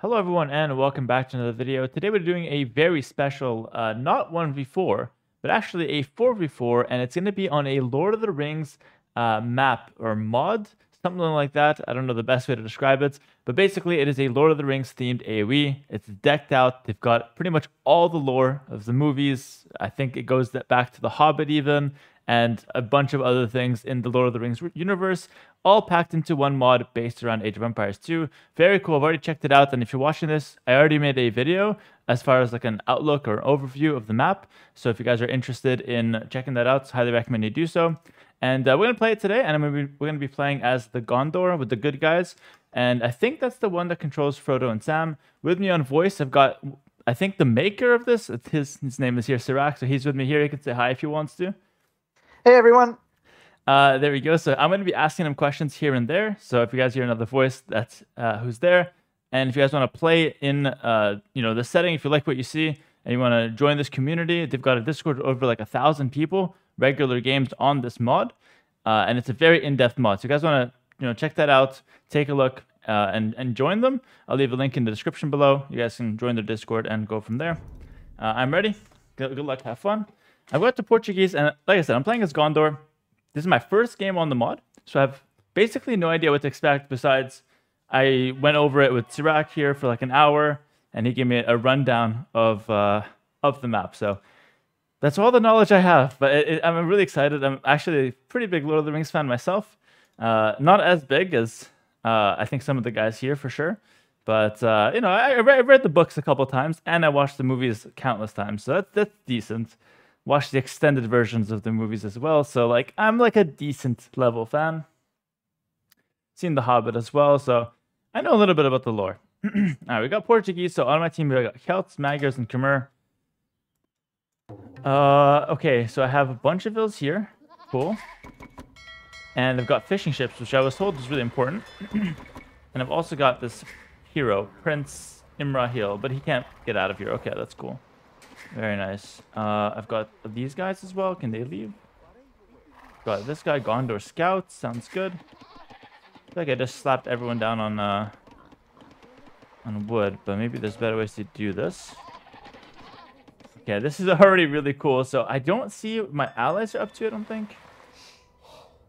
Hello everyone and welcome back to another video. Today we're doing a very special, uh, not 1v4, but actually a 4v4 and it's going to be on a Lord of the Rings uh, map or mod, something like that. I don't know the best way to describe it, but basically it is a Lord of the Rings themed AoE. It's decked out. They've got pretty much all the lore of the movies. I think it goes back to The Hobbit even and a bunch of other things in the Lord of the Rings universe, all packed into one mod based around Age of Empires 2. Very cool. I've already checked it out. And if you're watching this, I already made a video as far as like an outlook or overview of the map. So if you guys are interested in checking that out, highly recommend you do so. And uh, we're gonna play it today, and gonna be, we're gonna be playing as the Gondor with the good guys. And I think that's the one that controls Frodo and Sam. With me on voice, I've got I think the maker of this. His his name is here, Sirac. So he's with me here. He can say hi if he wants to. Hey everyone. Uh, there we go. So I'm going to be asking them questions here and there. So if you guys hear another voice, that's uh, who's there. And if you guys want to play in, uh, you know, the setting, if you like what you see and you want to join this community, they've got a Discord over like a thousand people, regular games on this mod, uh, and it's a very in-depth mod. So you guys want to, you know, check that out, take a look, uh, and and join them. I'll leave a link in the description below. You guys can join their Discord and go from there. Uh, I'm ready. Good, good luck. Have fun. I went to Portuguese, and like I said, I'm playing as Gondor. This is my first game on the mod, so I have basically no idea what to expect. Besides, I went over it with Sirac here for like an hour, and he gave me a rundown of uh, of the map. So that's all the knowledge I have. But it, it, I'm really excited. I'm actually a pretty big Lord of the Rings fan myself. Uh, not as big as uh, I think some of the guys here for sure. But uh, you know, I, I, read, I read the books a couple times, and I watched the movies countless times, so that's that's decent watched the extended versions of the movies as well. So like I'm like a decent level fan. Seen The Hobbit as well, so I know a little bit about the lore. All right, we got Portuguese. So on my team we got Celts, Magyars, and Khmer. Uh, okay, so I have a bunch of vills here. Cool. And I've got fishing ships, which I was told is really important. and I've also got this hero, Prince Imrahil, but he can't get out of here. Okay, that's cool. Very nice. Uh, I've got these guys as well. Can they leave? Got this guy, Gondor Scout. Sounds good. I feel like I just slapped everyone down on uh, on wood, but maybe there's better ways to do this. Okay, this is already really cool. So I don't see my allies are up to, I don't think.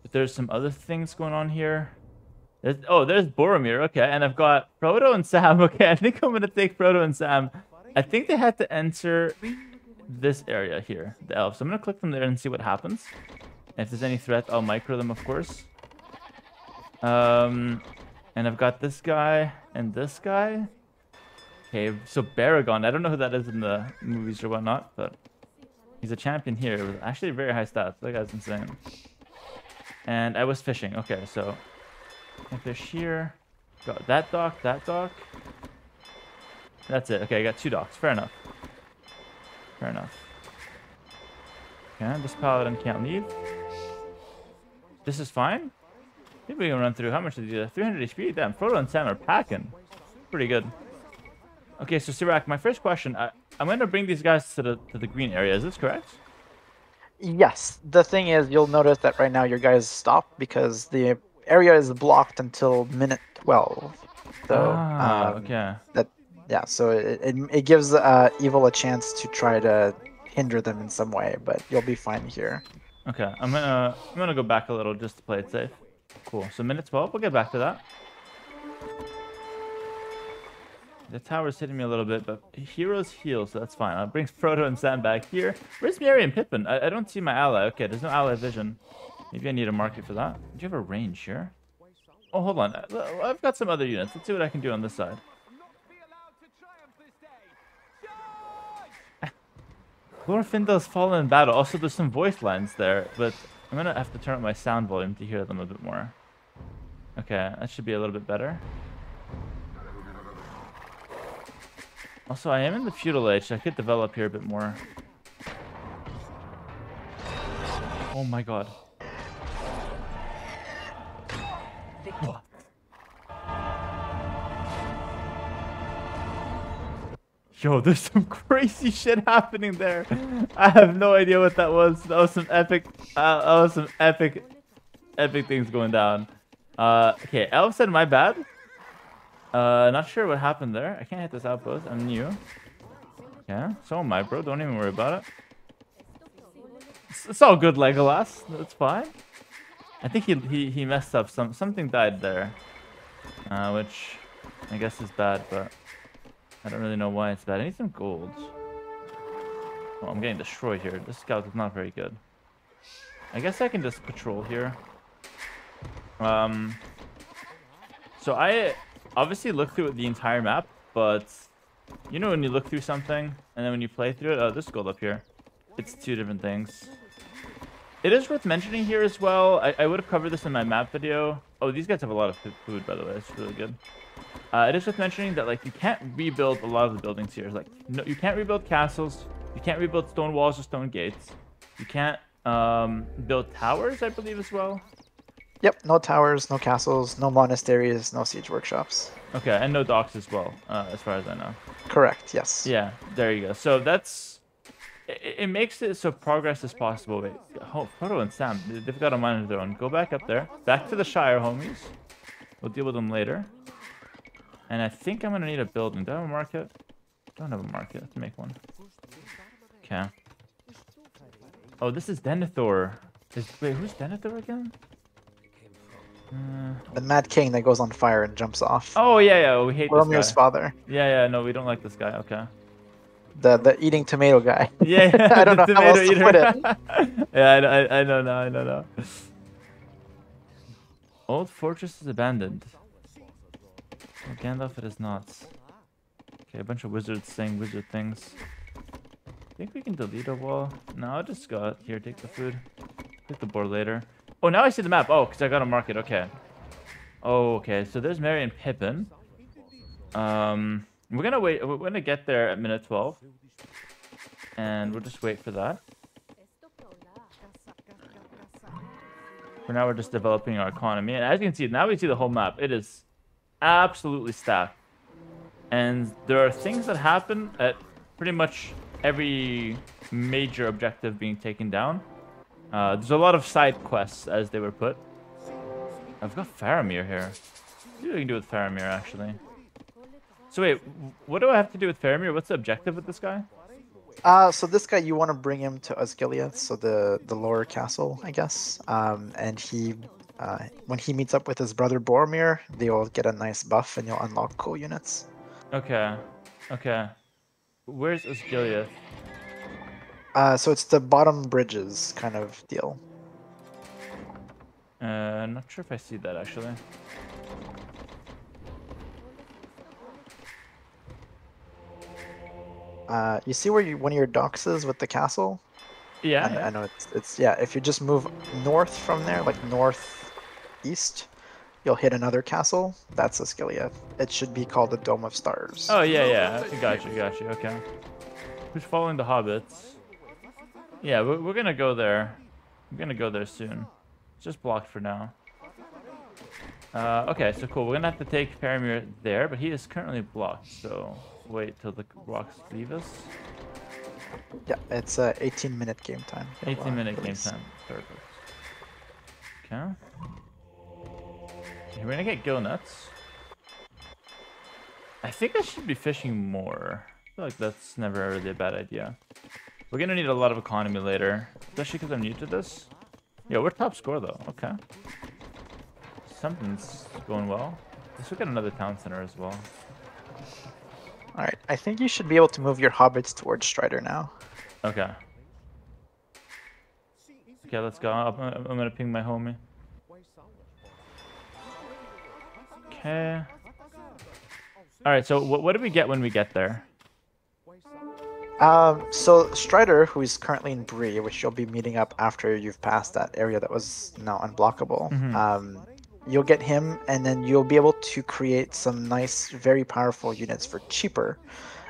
But there's some other things going on here. There's, oh, there's Boromir. Okay, and I've got Frodo and Sam. Okay, I think I'm going to take Frodo and Sam I think they had to enter this area here, the elves. I'm going to click them there and see what happens. If there's any threat, I'll micro them, of course. Um, and I've got this guy and this guy. Okay, so Baragon. I don't know who that is in the movies or whatnot, but he's a champion here with actually very high stats. That guy's insane. And I was fishing. Okay, so I fish here. Got that dock, that dock. That's it. Okay, I got two docks. Fair enough. Fair enough. Okay, this paladin can't leave. This is fine. Maybe we can run through. How much did he do? 300 HP? Damn, Frodo and Sam are packing. Pretty good. Okay, so Sirac, my first question. I, I'm going to bring these guys to the to the green area. Is this correct? Yes. The thing is, you'll notice that right now your guys stop because the area is blocked until minute 12. So, ah, um, okay. That yeah, so it, it, it gives uh, evil a chance to try to hinder them in some way, but you'll be fine here. Okay, I'm gonna I'm gonna go back a little just to play it safe. Cool. So minute 12, we'll get back to that. The tower's hitting me a little bit, but heroes heal, so that's fine. I'll bring Frodo and Sam back here. Where's Merry and Pippin? I, I don't see my ally. Okay, there's no ally vision. Maybe I need a market for that. Do you have a range here? Oh, hold on. I've got some other units. Let's see what I can do on this side. Glorfindel's fallen in battle. Also, there's some voice lines there, but I'm gonna have to turn up my sound volume to hear them a bit more. Okay, that should be a little bit better. Also, I am in the feudal age, I could develop here a bit more. Oh my god. Yo, there's some crazy shit happening there. I have no idea what that was. That was some epic, uh, that was some epic, epic things going down. Uh, okay, Elf said my bad. Uh, not sure what happened there. I can't hit this outpost. I'm new. Yeah, so am I, bro. Don't even worry about it. It's, it's all good, Legolas. It's fine. I think he he he messed up. Some something died there, uh, which I guess is bad, but I don't really know why it's bad. I need some gold. Oh, I'm getting destroyed here. This scout is not very good. I guess I can just patrol here. Um. So I obviously look through the entire map, but you know when you look through something and then when you play through it, oh, there's gold up here. It's two different things. It is worth mentioning here as well. I, I would have covered this in my map video. Oh, these guys have a lot of food, by the way. It's really good. Uh, it is worth mentioning that like you can't rebuild a lot of the buildings here. Like no, you can't rebuild castles. You can't rebuild stone walls or stone gates. You can't um, build towers, I believe, as well. Yep, no towers, no castles, no monasteries, no siege workshops. Okay, and no docks as well, uh, as far as I know. Correct, yes. Yeah, there you go. So that's... It, it makes it so progress is possible. Wait, oh, Frodo and Sam, they've got a mind of their own. Go back up there. Back to the Shire, homies. We'll deal with them later. And I think I'm going to need a building. Do I have a market? Don't have a market. Let's make one. Okay. Oh, this is Denethor. Is, wait, who's Denethor again? Uh, the Mad King that goes on fire and jumps off. Oh yeah, yeah, we hate Boromir's this guy. father. Yeah, yeah, no, we don't like this guy. Okay. The the eating tomato guy. Yeah, yeah I don't know how else eater. to put it. yeah, I, I, I know now. I know now. Old fortress is abandoned. Oh, Gandalf, it is not. Okay, a bunch of wizards saying wizard things. I think we can delete a wall? No, I'll just go out here, take the food. Take the board later. Oh, now I see the map. Oh, because I got to mark it. Okay. Oh, okay. So there's Merry and Pippin. Um, we're gonna wait. We're gonna get there at minute 12, and we'll just wait for that. For now, we're just developing our economy, and as you can see, now we see the whole map. It is absolutely stacked, and there are things that happen at pretty much every major objective being taken down. Uh, there's a lot of side quests, as they were put. I've got Faramir here. What do we can do with Faramir, actually? So wait, what do I have to do with Faramir? What's the objective with this guy? Uh, so this guy, you want to bring him to Osgiliath, so the the lower castle, I guess. Um, and he, uh, when he meets up with his brother Boromir, they'll get a nice buff, and you'll unlock cool units. Okay, okay. Where's Osgiliath? Uh, so it's the bottom bridges kind of deal. Uh, not sure if I see that actually. Uh, you see where you, one of your docks is with the castle? Yeah. I, I know it's it's yeah. If you just move north from there, like northeast, you'll hit another castle. That's Osgiliath. It should be called the Dome of Stars. Oh yeah, yeah. Got you, got you. Okay. Who's following the hobbits? Yeah, we're, we're gonna go there. We're gonna go there soon. It's just blocked for now. Uh, okay, so cool. We're gonna have to take Faramir there, but he is currently blocked, so wait till the rocks leave us. Yeah, it's a 18 minute game time. 18 minute game time. Perfect. Okay. We're gonna get gillnets. I think I should be fishing more. I feel like that's never really a bad idea. We're gonna need a lot of economy later, especially because I'm new to this. Yeah, we're top score though. Okay. Something's going well. Let's look at another town center as well. Alright, I think you should be able to move your hobbits towards Strider now. Okay. Okay, let's go. I'm, I'm gonna ping my homie. Okay. Alright, so what, what do we get when we get there? Um, so Strider, who is currently in Bree, which you'll be meeting up after you've passed that area that was now unblockable, Mhm. um, you'll get him, and then you'll be able to create some nice, very powerful units for cheaper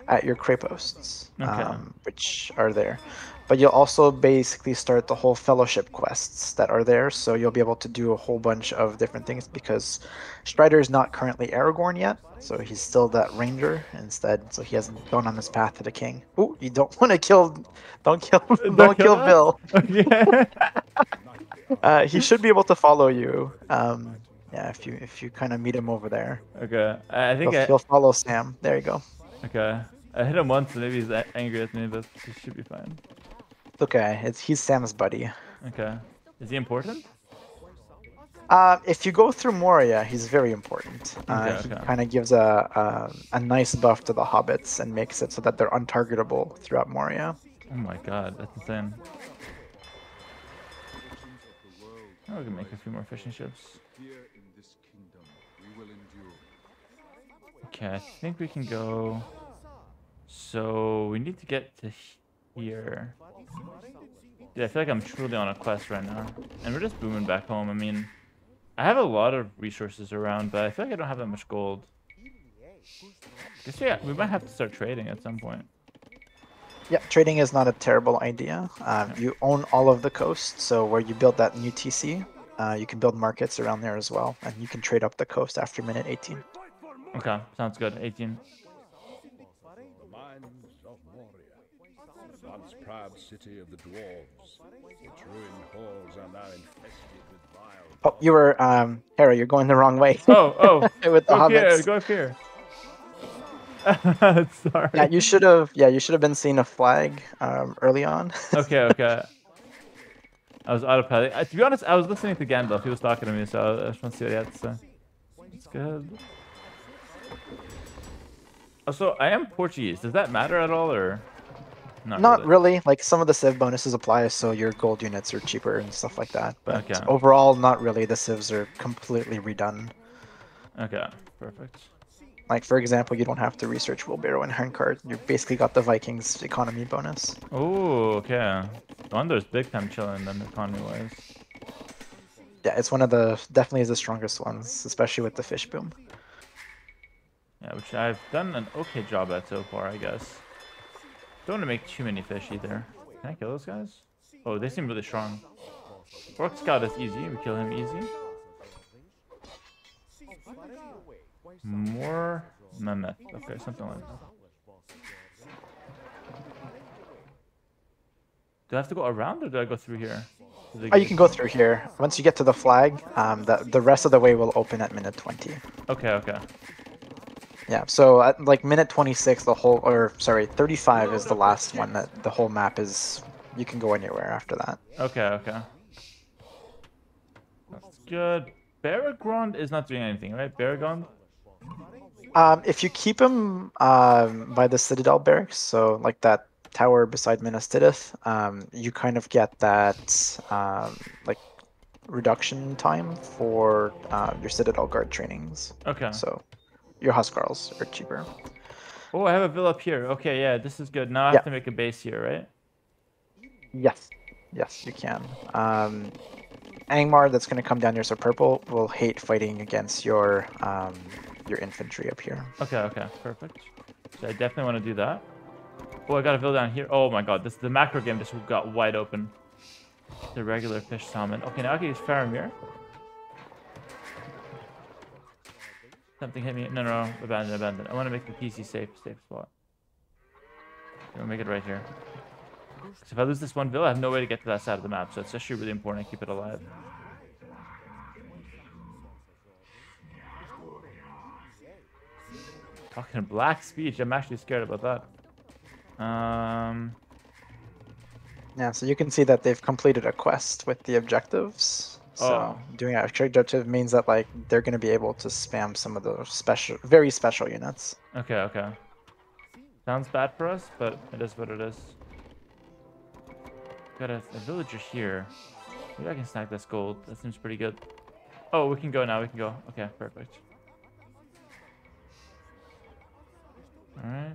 at your Crayposts, Okay. um, which are there. But you'll also basically start the whole fellowship quests that are there, so you'll be able to do a whole bunch of different things because Strider is not currently Aragorn yet, so he's still that ranger instead. So he hasn't gone on his path to the king. Ooh, you don't want to kill, don't kill, don't, kill, kill Bill. Okay. Uh, he should be able to follow you. Um, Yeah, if you if you kind of meet him over there, Okay. I, I think he'll, I, he'll follow Sam. There you go. okay. I hit him once, so maybe he's angry at me, but he should be fine. Okay, it's he's Sam's buddy. Okay. Is he important? Uh, if you go through Moria, he's very important. Uh, he okay. kind of gives a, a a nice buff to the hobbits and makes it so that they're untargetable throughout Moria. Oh my god, that's insane. Oh, we can make a few more fishing ships. Here in this kingdom, we will endure. Okay, I think we can go. So we need to get to here. Dude, I feel like I'm truly on a quest right now, and we're just booming back home. I mean, I have a lot of resources around, but I feel like I don't have that much gold. Guess yeah, we might have to start trading at some point. Yeah, trading is not a terrible idea. Um, you own all of the coast, so where you build that new TC, uh, you can build markets around there as well, and you can trade up the coast after minute 18. Okay, sounds good. 18. The mines of Moria, once proud city of the dwarves. Its ruined halls are now infested with vile. Oh, you were, um, Hera, you're going the wrong way. Oh, oh, with the go up here, go up here. Sorry. Yeah, you should have. Yeah, you should have been seeing a flag um, early on. okay, okay. I was autopilot. Uh, to be honest, I was listening to Gandalf. He was talking to me, so I just want to see what he had to say. It's good. Also, I am Portuguese. Does that matter at all, or not? Not really. Like some of the civ bonuses apply, so your gold units are cheaper and stuff like that. But Okay. overall, not really. The civs are completely redone. Okay, perfect. Like for example, you don't have to research wheelbarrow and handcart. You basically got the Vikings economy bonus. Oh, okay. Gondor's big time chilling then economy wise. Yeah, it's one of the definitely is the strongest ones, especially with the fish boom. Yeah, which I've done an okay job at so far, I guess. Don't want to make too many fish either. Can I kill those guys? Oh, they seem really strong. Orc Scout is easy. We kill him easy. More mammoth. Okay, something like that. Do I have to go around or do I go through here? Oh, you can go through here. Once you get to the flag, um, the the rest of the way will open at minute 20. Okay, okay. Yeah, so at like minute 26, the whole, or sorry, 35 is the last one that the whole map is. You can go anywhere after that. Okay, okay. That's good. Baragond is not doing anything, right? Baragond? Um, if you keep him um, by the Citadel barracks, so like that tower beside Minas Tirith, um, you kind of get that um, like reduction time for uh, your Citadel guard trainings. Okay. So your Huskarls are cheaper. Oh, I have a villa up here. Okay, yeah, this is good. Now I have to make a base here, right? Yes, yes, you can. Um, Angmar, that's going to come down here, so purple will hate fighting against your um, your infantry up here. Okay, okay, perfect. So I definitely want to do that. Oh, I got a villa down here. Oh my god, this the macro game just got wide open. The regular fish salmon. Okay, now I can use Faramir. Something hit me. No, no, no. Abandon, abandon. I want to make the PC safe, safe spot. Okay, we'll make it right here. 'Cause if I lose this one villa, I have no way to get to that side of the map, so it's actually really important I keep it alive. Talking black speech, I'm actually scared about that. Um, Yeah, so you can see that they've completed a quest with the objectives. So Oh. doing an extra objective means that like they're going to be able to spam some of the special, very special units. okay, okay. Sounds bad for us, but it is what it is. Got a, a villager here. Maybe I can snag this gold. That seems pretty good. Oh, we can go now. We can go. Okay, perfect. All right.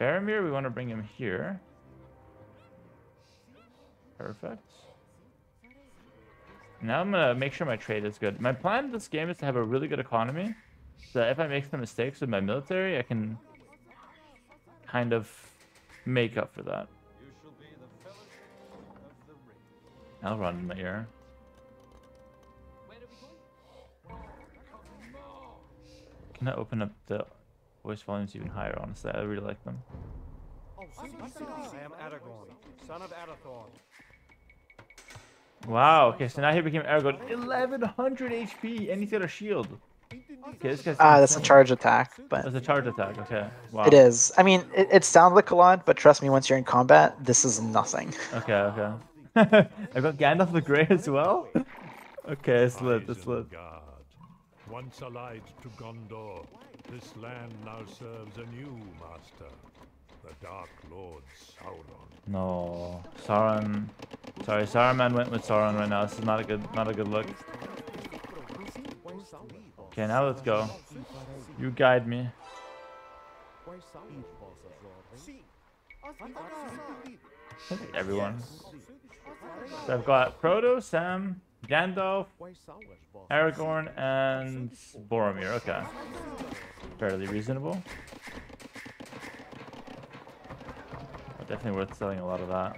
Faramir, we want to bring him here. Perfect. Now I'm gonna make sure my trade is good. My plan this game is to have a really good economy, so if I make some mistakes with my military, I can kind of make up for that. I'll run in my ear. Can I open up the voice volumes even higher? Honestly, I really like them. I am Aragorn, son of Arathorn. Wow. Okay, so now he became Aragorn. 1100 HP, and he's got a shield. Okay, this guy's. Ah, that's a charge attack, but That's a charge attack. Okay. Wow. it is. I mean, it, it sounds like a lot, but trust me, once you're in combat, this is nothing. Okay. Okay. I got Gandalf the Grey as well. Okay, it's lit. It's lit. Isengard. Once allied to Gondor, this land now serves a new master, the Dark Lord Sauron. No, Sauron. Sorry, Saruman went with Sauron right now. This is not a good, not a good look. Okay, now let's go. You guide me. Everyone. So I've got Frodo, Sam, Gandalf, Aragorn, and Boromir. Okay, fairly reasonable. Definitely worth selling a lot of that.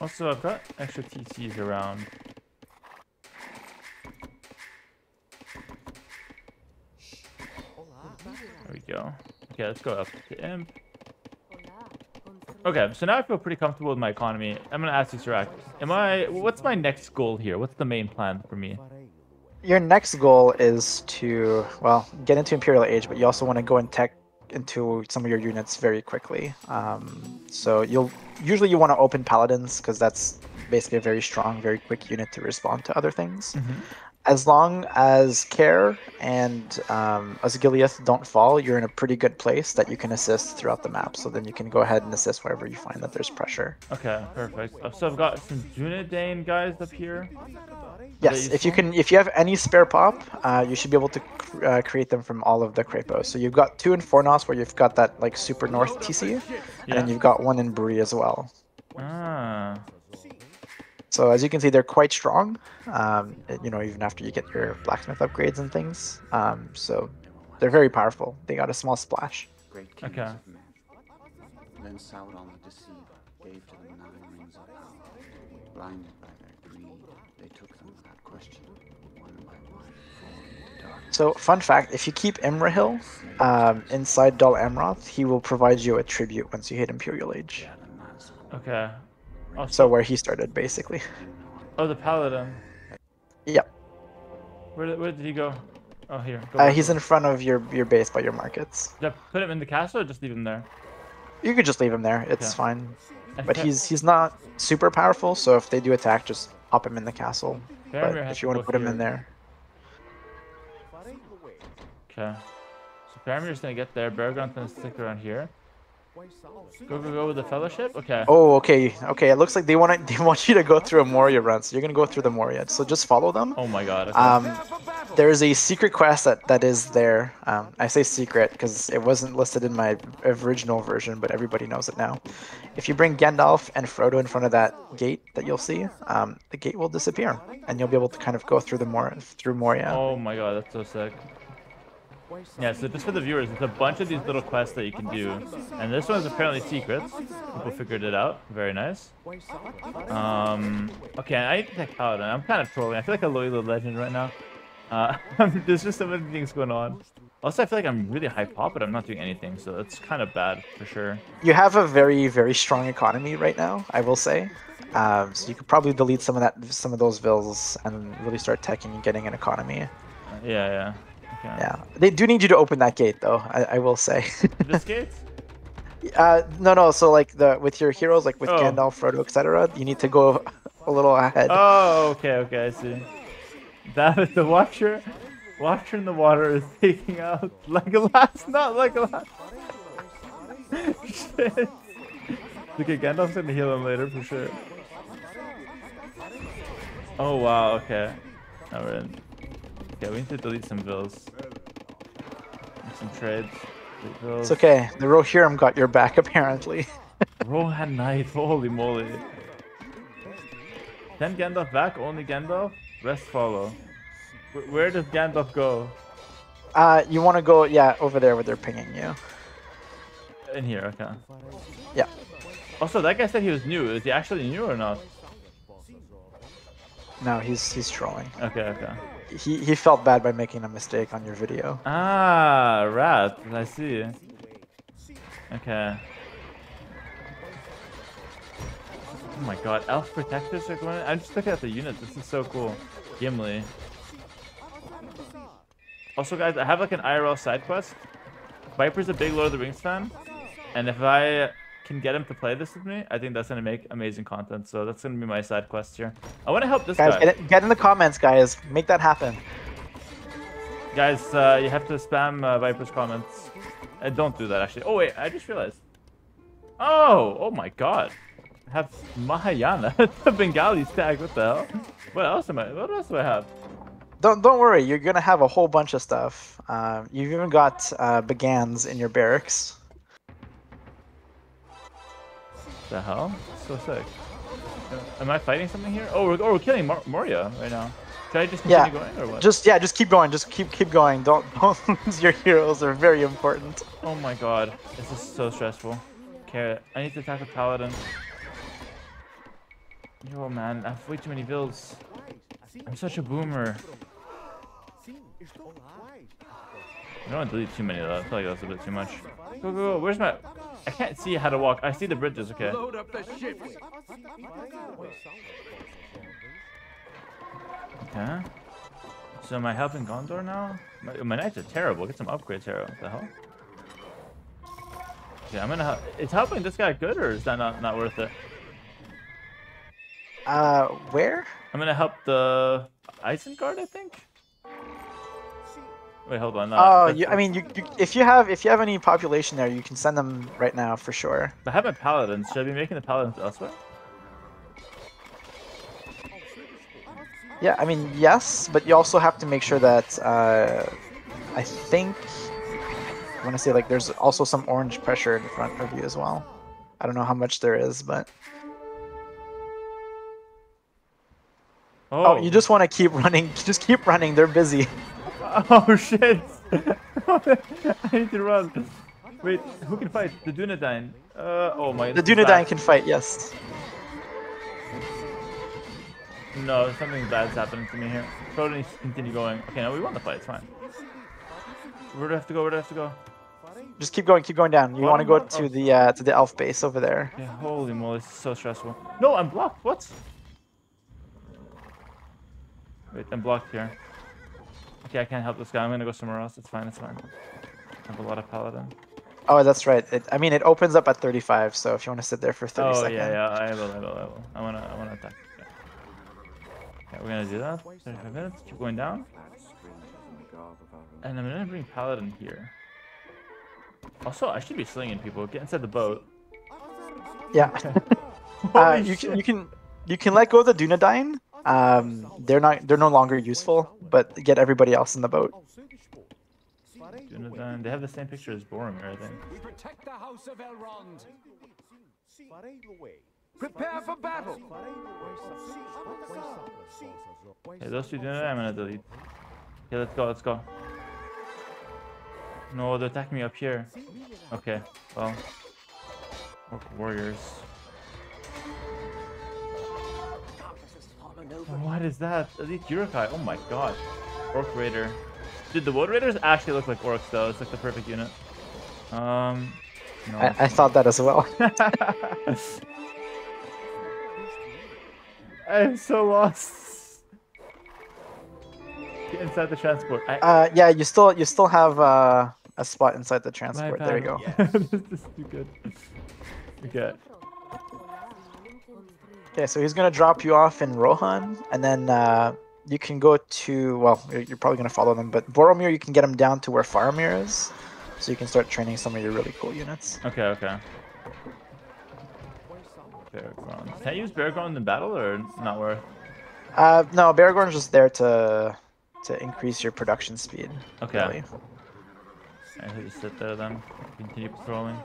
Also, I've got extra TCs around. There we go. Okay, let's go up to Imp. Okay, so now I feel pretty comfortable with my economy. I'm gonna ask you, Sirac, am I? What's my next goal here? What's the main plan for me? Your next goal is to, well, get into Imperial Age, but you also want to go and tech into some of your units very quickly. Um, so you'll usually you want to open Paladins because that's basically a very strong, very quick unit to respond to other things. As long as Care and um, Osgiliath don't fall, you're in a pretty good place that you can assist throughout the map. So then you can go ahead and assist wherever you find that there's pressure. Okay, perfect. Uh, So I've got some Dunedain guys up here. Yes, if you can, if you have any spare pop, uh, you should be able to cr- uh, create them from all of the Krapos. So you've got two in Fornost where you've got that like super north TC, and then you've got one in Bree as well. Ah, So as you can see, they're quite strong. Um, you know, even after you get your blacksmith upgrades and things. Um, so they're very powerful. They got a small splash. Great kings Okay. of men. Then Sauron the Deceiver gave to them nine rings of power. Blinded by their greed, they took them without question, one by one, falling into darkness. So fun fact: if you keep Imrahil um, inside Dol Amroth, he will provide you a tribute once you hit Imperial Age. Okay. Oh, So where he started, basically. oh, the paladin. Yep. Where, did- where did he go? Oh, here. Go Uh, he's in front of your your base by your markets. Did I put him in the castle or just leave him there? You could just leave him there. It's fine. But he's he's not super powerful, so if they do attack, just hop him in the castle. But Faramir if you want to put him in there, Okay. So Faramir's gonna get there. Baragon's gonna stick around here. Go, go, go with the fellowship? Okay. oh, okay, okay. It looks like they want to they want you to go through a Moria run, so you're gonna go through the Moria. So just follow them. Oh my god. Okay. Um, there is a secret quest that, that is there. Um, I say secret because it wasn't listed in my original version, but everybody knows it now. If you bring Gandalf and Frodo in front of that gate that you'll see, um, the gate will disappear, and you'll be able to kind of go through the Mor- through Moria. Oh my god, that's so sick. Yeah, so just for the viewers, it's a bunch of these little quests that you can do. And this one's apparently secret. People figured it out. Very nice. Um, okay, I need to Paladin. I'm kind of trolling. I feel like a loyal legend right now. Uh, there's just so many things going on. Also, I feel like I'm really high pop, but I'm not doing anything, so that's kind of bad for sure. You have a very very strong economy right now, I will say. Um, so you could probably delete some of that some of those vills and really start teching and getting an economy. Yeah, yeah. Okay. Yeah, they do need you to open that gate though. I, I will say. This gate? Uh, no, no. So like the with your heroes, like with Oh. Gandalf, Frodo, etc., you need to go a little ahead. Oh, okay, okay, I see. That is the Watcher. Watcher in the water is taking out Legolas, not Legolas. Shit. Okay, Gandalf's gonna heal him later for sure. Oh wow, okay. Now we're in. Okay, we need to delete some bills. Some trades. It's okay. The Rohirrim got your back apparently. Rohan Knight, holy moly. Send Gandalf back, only Gandalf? Rest follow. Wh- Where does Gandalf go? Uh, you want to go? Yeah, over there where they're pinging you. In here, okay. Yeah. Also, that guy said he was new. Is he actually new or not? No, he's he's trolling. Okay, okay. He he felt bad by making a mistake on your video. Ah, rat. I see. Okay. Oh my god, elf protectors are going. I'm just looking at the units. This is so cool. Gimli. Also, guys, I have like an IRL side quest. Viper's a big Lord of the Rings fan, and if I can get him to play this with me, I think that's gonna make amazing content. So that's gonna be my side quest here. I want to help this Guys, guy. get, get in the comments, guys. Make that happen. Guys, uh, you have to spam uh, Viper's comments. Uh, don't do that, actually. Oh, wait, I just realized. Oh, oh my god. I have Mahayana, the Bengali tag. What the hell? What else am I? What else do I have? Don't don't worry. You're gonna have a whole bunch of stuff. Um, you've even got uh, Begans in your barracks. The hell? So sick. Am I fighting something here? Oh, we're, oh, we're killing Mor- Moria right now. Should I just continue Yeah, going or what? Just yeah, just keep going. Just keep keep going. Don't don't lose your heroes. They're very important. Oh my god, this is so stressful. Okay, I need to attack a paladin. Yo, man, I have way too many builds. I'm such a boomer. I don't want to delete too many though. I feel like that's a bit too much. Go, go, go. Where's my... I can't see how to walk. I see the bridges, okay. Load up the ships. Okay. So am I helping Gondor now? My, my knights are terrible. Get some upgrades here. What the hell? Okay, I'm gonna help. Is helping this guy good or is that not, not worth it? Uh, where? I'm gonna help the Isengard, I think. Wait, hold on. No, Oh, you, I mean, you, you if you have if you have any population there, you can send them right now for sure. I have my paladins. Should I be making the paladins elsewhere? Yeah, I mean, yes, but you also have to make sure that uh, I think I want to say like there's also some orange pressure in front of you as well. I don't know how much there is, but Oh, oh, you just want to keep running. Just keep running. They're busy. Oh shit! I need to run. Wait, who can fight? The Dunedain. Uh, oh my. The Dunedain can fight. Yes. No, something bad's happening to me here. Frodo needs to continue going. Okay, no, we won the fight. It's fine. Where do I have to go? Where do I have to go? Just keep going. Keep going down. You want to go or- to the uh, to the elf base over there. Yeah, holy moly, this is so stressful. No, I'm blocked. What? Wait, I'm blocked here. Okay, I can't help this guy. I'm gonna go somewhere else. It's fine. It's fine. I have a lot of paladin. Oh, that's right. It, I mean, it opens up at 35. So if you want to sit there for 30 Oh seconds. yeah, yeah. I will. I will. I will. I wanna. I wanna attack. Yeah. Okay, we're gonna do that. 35 minutes. Keep going down. And I'm gonna bring paladin here. Also, I should be slinging people. Get inside the boat. Yeah. uh, you shit. can you can you can let go of the Dunedain. Um, they're not they're no longer useful, but get everybody else in the boat. Dunedain. They have the same picture as Boromir, I think. We protect the house of Elrond. Prepare for battle. Okay, those two Dunedain, I'm gonna delete. Okay, let's go. Let's go. No, they're attacking me up here. Okay, well. Warriors. What is that? Elite Uruk-hai. Oh my god. Orc Raider. Dude, the Wood Raiders actually look like orcs though. It's like the perfect unit. Um, no. I, I thought that as well. I'm so lost. Get inside the transport. I, Uh, yeah, you still you still have uh, a spot inside the transport. There you go. bad. this is too good. Okay. Okay, so he's gonna drop you off in Rohan, and then uh, you can go to well, you're, you're probably gonna follow them, but Boromir, you can get him down to where Faramir is, so you can start training some of your really cool units. Okay, okay. Beargron. Can I use Beargron in battle or not worth? Uh, no, Baragorn's just there to to increase your production speed. Okay. really. I just sit there then. Continue patrolling.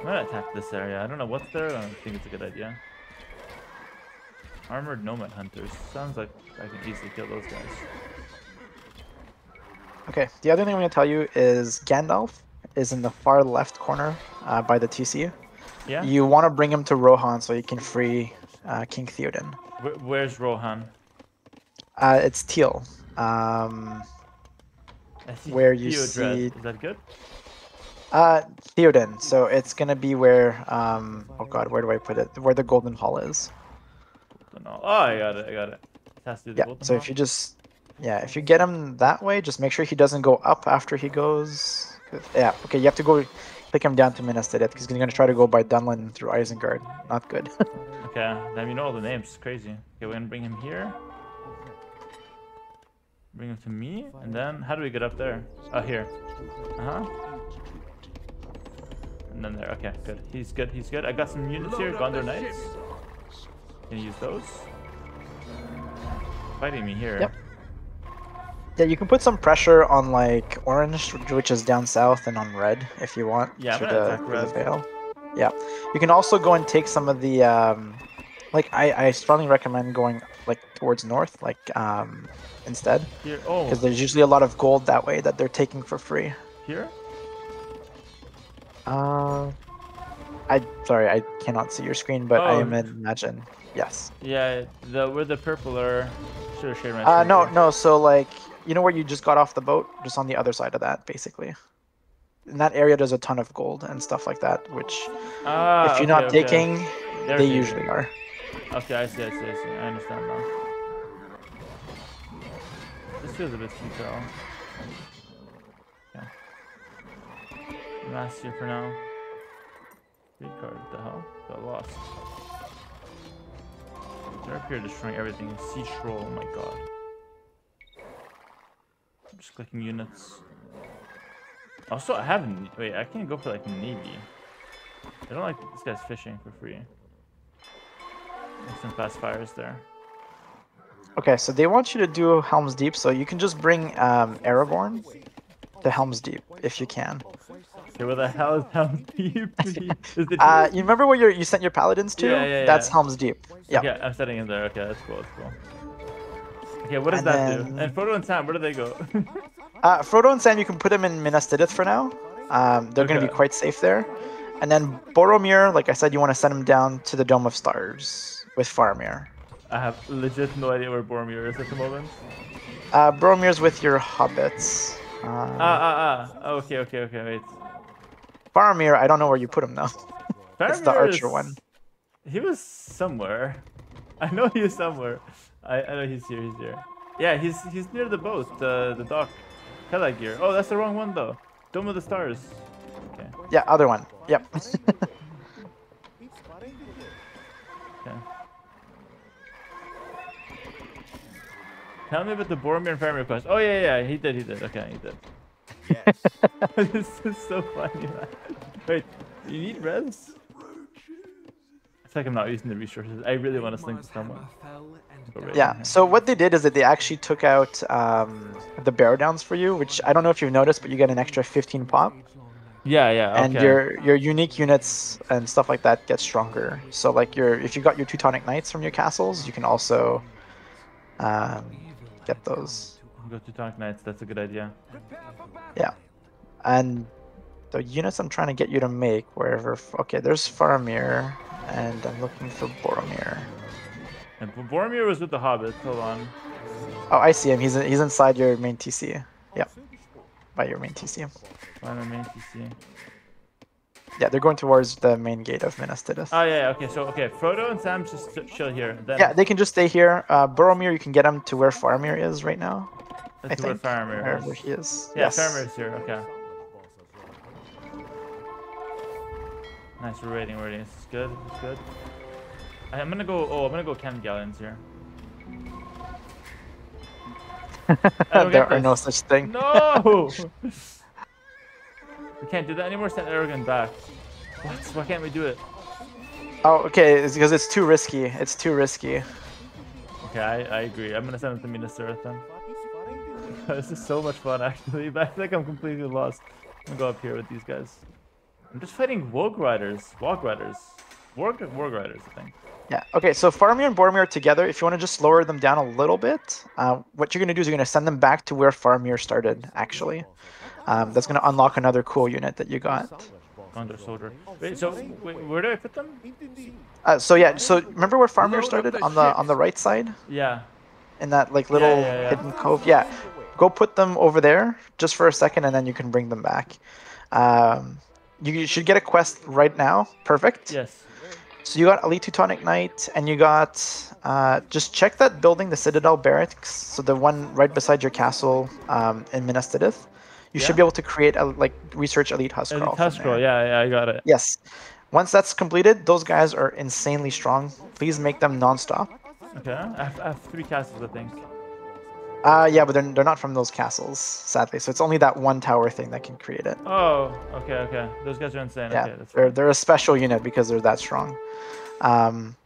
I'm gonna attack this area. I don't know what's there. I don't think it's a good idea. Armored nomad hunters. Sounds like I can easily kill those guys. Okay, the other thing I'm gonna tell you is Gandalf is in the far left corner uh, by the TC. Yeah. You want to bring him to Rohan so you can free uh, King Theoden. Wh- where's Rohan? Uh, it's Teal. Um, Where you Theodred. see- Is that good? Uh, Theoden. So it's gonna be where um. Oh God, where do I put it? Where the Golden Hall is. Don't know. Oh, I got it. I got it. It has to do the Yeah. So Hall? if you just, yeah, if you get him that way, just make sure he doesn't go up after he goes. Yeah. Okay. You have to go pick him down to Minas Tirith because he's gonna try to go by Dunland through Isengard. Not good. Okay, then you know all the names. It's crazy. Okay, we're gonna bring him here. Bring him to me, and then how do we get up there? Oh, here. Uh huh. And then there. Okay, good. He's good. He's good. I got some units here. Gondor Knights. Can you use those? Fighting me here. Yep. yeah, you can put some pressure on like orange, which is down south, and on red if you want. Yeah, to the, attack to the red. Vale. Yeah. You can also go and take some of the um, like I, I strongly recommend going like towards north, like um, instead, Here. Oh, because there's usually a lot of gold that way that they're taking for free. here. Uh, I sorry, I cannot see your screen, but I Oh. am imagine. Yes. Yeah, the where the purple are. Should have shared my. Uh, no, no. So like, you know where you just got off the boat, just on the other side of that, basically. In that area, there's a ton of gold and stuff like that, which Ah, if you're okay, not okay. taking, They're they taking. usually are. Okay, I see, I see, I see. I understand now. This feels a bit futile. Mass here for now. Read card, the hell? Got lost. They're up here destroying everything. Siege roll, oh my god. I'm just clicking units. Also, I have. Wait, I can't go for like Navy. I don't like this guy's fishing for free. Some fast fires there. Okay, so they want you to do Helm's Deep, so you can just bring um, Aragorn to Helm's Deep if you can. Okay, where the hell is Helm's Deep? Is it Uh, you remember where you you sent your paladins to? Yeah, yeah, yeah. That's. Helm's Deep. Yeah. Okay, I'm setting in there. Okay, that's cool. That's cool. Okay, what does And that do? And Frodo and Sam, where do they go? Uh, Frodo and Sam, you can put them in Minas Tirith for now. Um, they're going to be quite safe there. And then Boromir, like I said, you want to send him down to the Dome of Stars with Faramir. I have legit no idea where Boromir is at the moment. Uh, Boromir's with your hobbits. Uh, Ah, ah, ah. Okay, okay, okay. Wait. Faramir, I don't know where you put him now. That's the archer is... one. He was somewhere. I know he's somewhere. I, I know he's here, he's here. Yeah, he's he's near the boat, uh, the dock. Pelargir. Oh, that's the wrong one though. Dome of the Stars. Okay. Yeah, other one. Yep. Tell me about the Boromir and Faramir quest. Oh yeah, yeah, he did, he did. Okay, he did. Yes. this is so funny, man. Wait, you need res? It's like I'm not using the resources. I really want to slink to someone. Go right in yeah. So what they did is that they actually took out um, the bear downs for you, which I don't know if you've noticed, but you get an extra 15 pop, Yeah, yeah. Okay. and your your unique units and stuff like that get stronger. So like your if you got your Teutonic Knights from your castles, you can also um, get those. Go to Dark Knights. That's a good idea. Yeah. And the units I'm trying to get you to make wherever. Okay, there's Faramir, and I'm looking for Boromir. And Boromir was with the Hobbits. Hold on. Oh, I see him. He's he's inside your main TC. Yep. By your main TC. Find my main TC. Yeah, they're going towards the main gate of Minas Tirith. Oh yeah, yeah, okay. So okay, Frodo and Sam just st- chill here. Then yeah, they can just stay here. Uh, Boromir, you can get him to where Faramir is right now. Let's I where. Faramir is. he is. Yeah, yes. Faramir's here. Okay. Nice, already. This is good. This is good. I'm gonna go. Oh, I'm gonna go Ken Galleons here. There are no such thing. No! we can't do that anymore. Send Aragorn back. What? Why can't we do it? Oh, okay. It's because it's too risky. It's too risky. Okay, I, I agree. I'm gonna send it to Minas Tirith then. this is so much fun actually, but I feel like I'm completely lost. I'm gonna go up here with these guys. I'm just fighting Wogue Riders. Walk Riders. Warg, Warg Riders, I think. Yeah. Okay. So Faramir and Boromir are together. If you want to just lower them down a little bit, uh, what you're gonna do is you're gonna send them back to where Faramir started. Actually, um, that's gonna unlock another cool unit that you got. Under Soldier. Wait, so wait, where do I put them? Uh, so yeah. So remember where Faramir started on the on the right side Yeah. in that like little yeah, yeah. hidden cove. Yeah. Go put them over there just for a second, and then you can bring them back. Um, you should get a quest right now. Perfect. Yes. So you got Elite Teutonic Knight, and you got uh, just check that building, the Citadel Barracks. So the one right beside your castle um, in Minas Tirith. You Yeah. should be able to create a like research Elite Husk Elite Crawl from Tusk Scroll, there. yeah, yeah, I got it. Yes. Once that's completed, those guys are insanely strong. Please make them non-stop. Okay, I have, I have three castles, I think. Uh, yeah, but they're, they're not from those castles, sadly. So it's only that one tower thing that can create it. Oh, okay, okay. Those guys are insane. Yeah, okay, that's they're fine. they're a special unit because they're that strong. Um,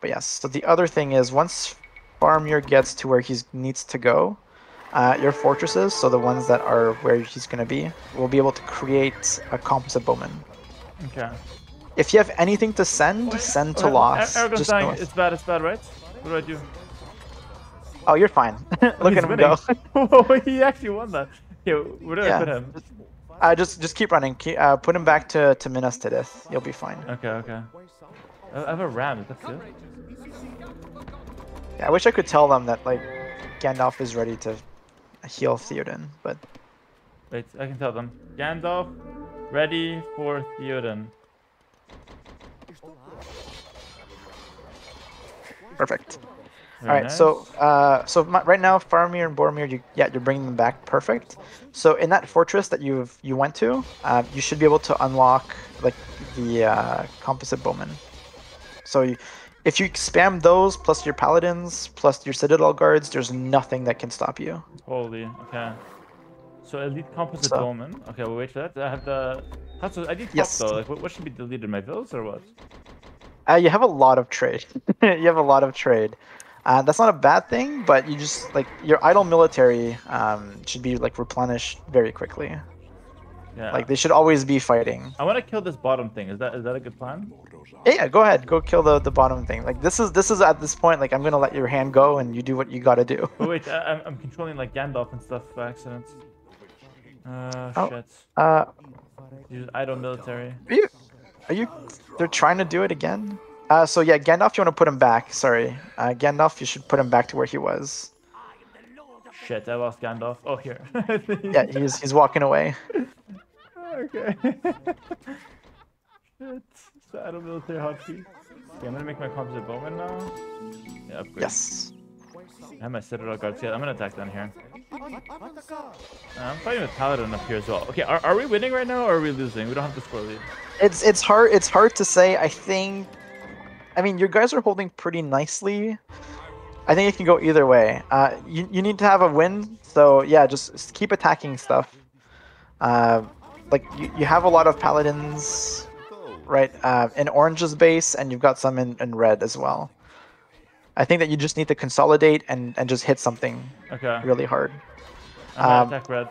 but yes, so the other thing is once Faramir gets to where he needs to go, uh, your fortresses, so the ones that are where he's going to be, will be able to create a composite bowman. Okay. If you have anything to send, send to Okay, Lost. Ar- Aragorn's just dying. It's bad, it's bad, right? What do I do? Oh, you're fine. Look He's at him winning. go. He actually won that. Okay, where do I Yeah. put him? Uh, just just keep running. Keep, uh, put him back to to Minas Tirith. You'll be fine. Okay, okay. I I have a ram. That's good. Yeah, I wish I could tell them that like Gandalf is ready to heal Theoden, but Wait, I can tell them. Gandalf, ready for Theoden. perfect. Very All right, nice. so uh, so my, right now Faramir and Boromir, you, yeah, you're bringing them back, perfect. So in that fortress that you've you went to, uh, you should be able to unlock like the uh, composite bowman. So you, if you spam those plus your paladins plus your citadel guards, there's nothing that can stop you. Holy, okay. So elite composite So- bowman. Okay, we'll wait for that. I have the. How so? I need Yes. though. Like, what, what should be deleted? My villas or what? Uh, you have a lot of trade. you have a lot of trade. Uh, that's not a bad thing, but you just like your idle military um, should be like replenished very quickly. Yeah. Like they should always be fighting. I want to kill this bottom thing. Is that is that a good plan? Yeah, yeah, go ahead, go kill the, the bottom thing. Like this is this is at this point like I'm gonna let your hand go and you do what you gotta do. But wait, I, I'm, I'm controlling like Gandalf and stuff by accident. Uh, Oh. shit. Uh, Use idle military. are you, are you? They're trying to do it again. Uh, so yeah, Gandalf, you want to put him back? Sorry, uh, Gandalf, you should put him back to where he was. Shit, I lost Gandalf. Oh, here. Yeah, he's he's walking away. okay. Shit. So idle military hotkey. Okay, I'm gonna make my composite bowman now. Yeah, upgrade. Yes. I have my citadel guards. Yeah, I'm gonna attack down here. Uh, I'm fighting with paladin up here as well. Okay, are, are we winning right now or are we losing? We don't have the score lead. It's it's hard it's hard to say. I think I mean your guys are holding pretty nicely. I think it can go either way. Uh, you, you need to have a win, so yeah, just, keep attacking stuff. Uh, like you, you have a lot of paladins, right? Uh, in orange's base, and you've got some in, in red as well. I think that you just need to consolidate and, and just hit something Okay. really hard. Um, attack red.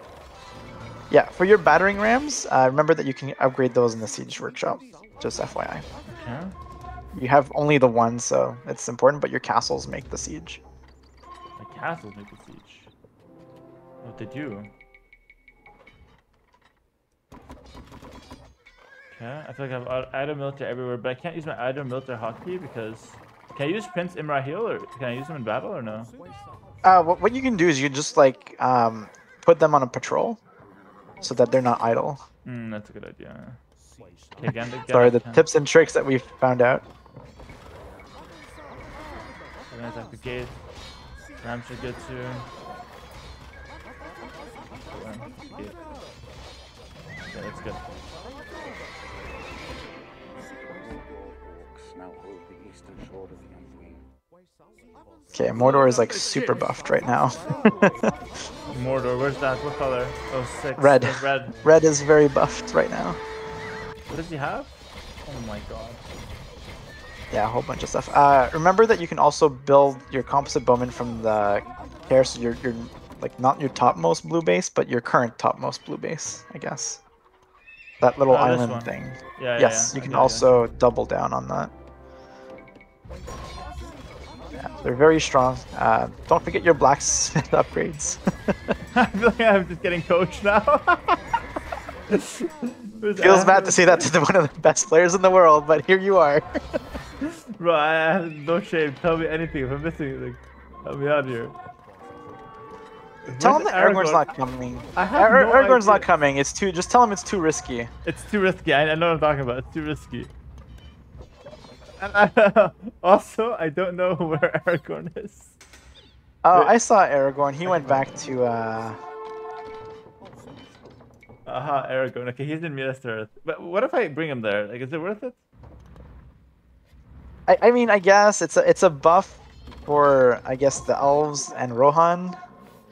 Yeah, for your battering rams, uh, remember that you can upgrade those in the siege workshop. Just FYI. Okay. You have only the one, so it's important, but your castles make the siege. My castles make the siege. What they do? Okay, I feel like I have i- item military everywhere, but I can't use my item military hotkey because can I use Prince Imrahil or can I use him in battle or no? Uh, what, what you can do is you just like um, put them on a patrol, so that they're not idle. Hmm, that's a good idea. Okay, Sorry, the tips and tricks that we've found out. I'm gonna attack the gate. Ram should get to. Gate. Yeah, that's good. Orcs now hold the eastern shore of the Anduin. Okay, Mordor is like super buffed right now. Mordor, where's that? What color? Oh, six. Red. Red. Red is very buffed right now. What does he have? Oh my god. Yeah, a whole bunch of stuff. Uh, remember that you can also build your composite bowman from the care, so you're, you're like not your topmost blue base, but your current topmost blue base, I guess. That little Oh, island thing. Yeah, yes, yeah. you can Okay, also double down on that. Yeah, they're very strong. Uh, don't forget your blacksmith upgrades. I feel like I'm just getting coached now. Feels bad to say that to the, one of the best players in the world, but here you are. Bro, I have no shame. Tell me anything if I'm missing anything. Help me out here. Tell him that Aragorn's not coming. I have Ar- no Aragorn's not coming. It's too. Just tell him it's too risky. It's too risky. I, I know what I'm talking about. It's too risky. And I, also, I don't know where Aragorn is. Oh, Wait. I saw Aragorn. He went back to. uh Aha, Aragorn. Okay, he's in Minas Tirith. But what if I bring him there? Like, is it worth it? I, I mean, I guess it's a it's a buff for I guess the elves and Rohan.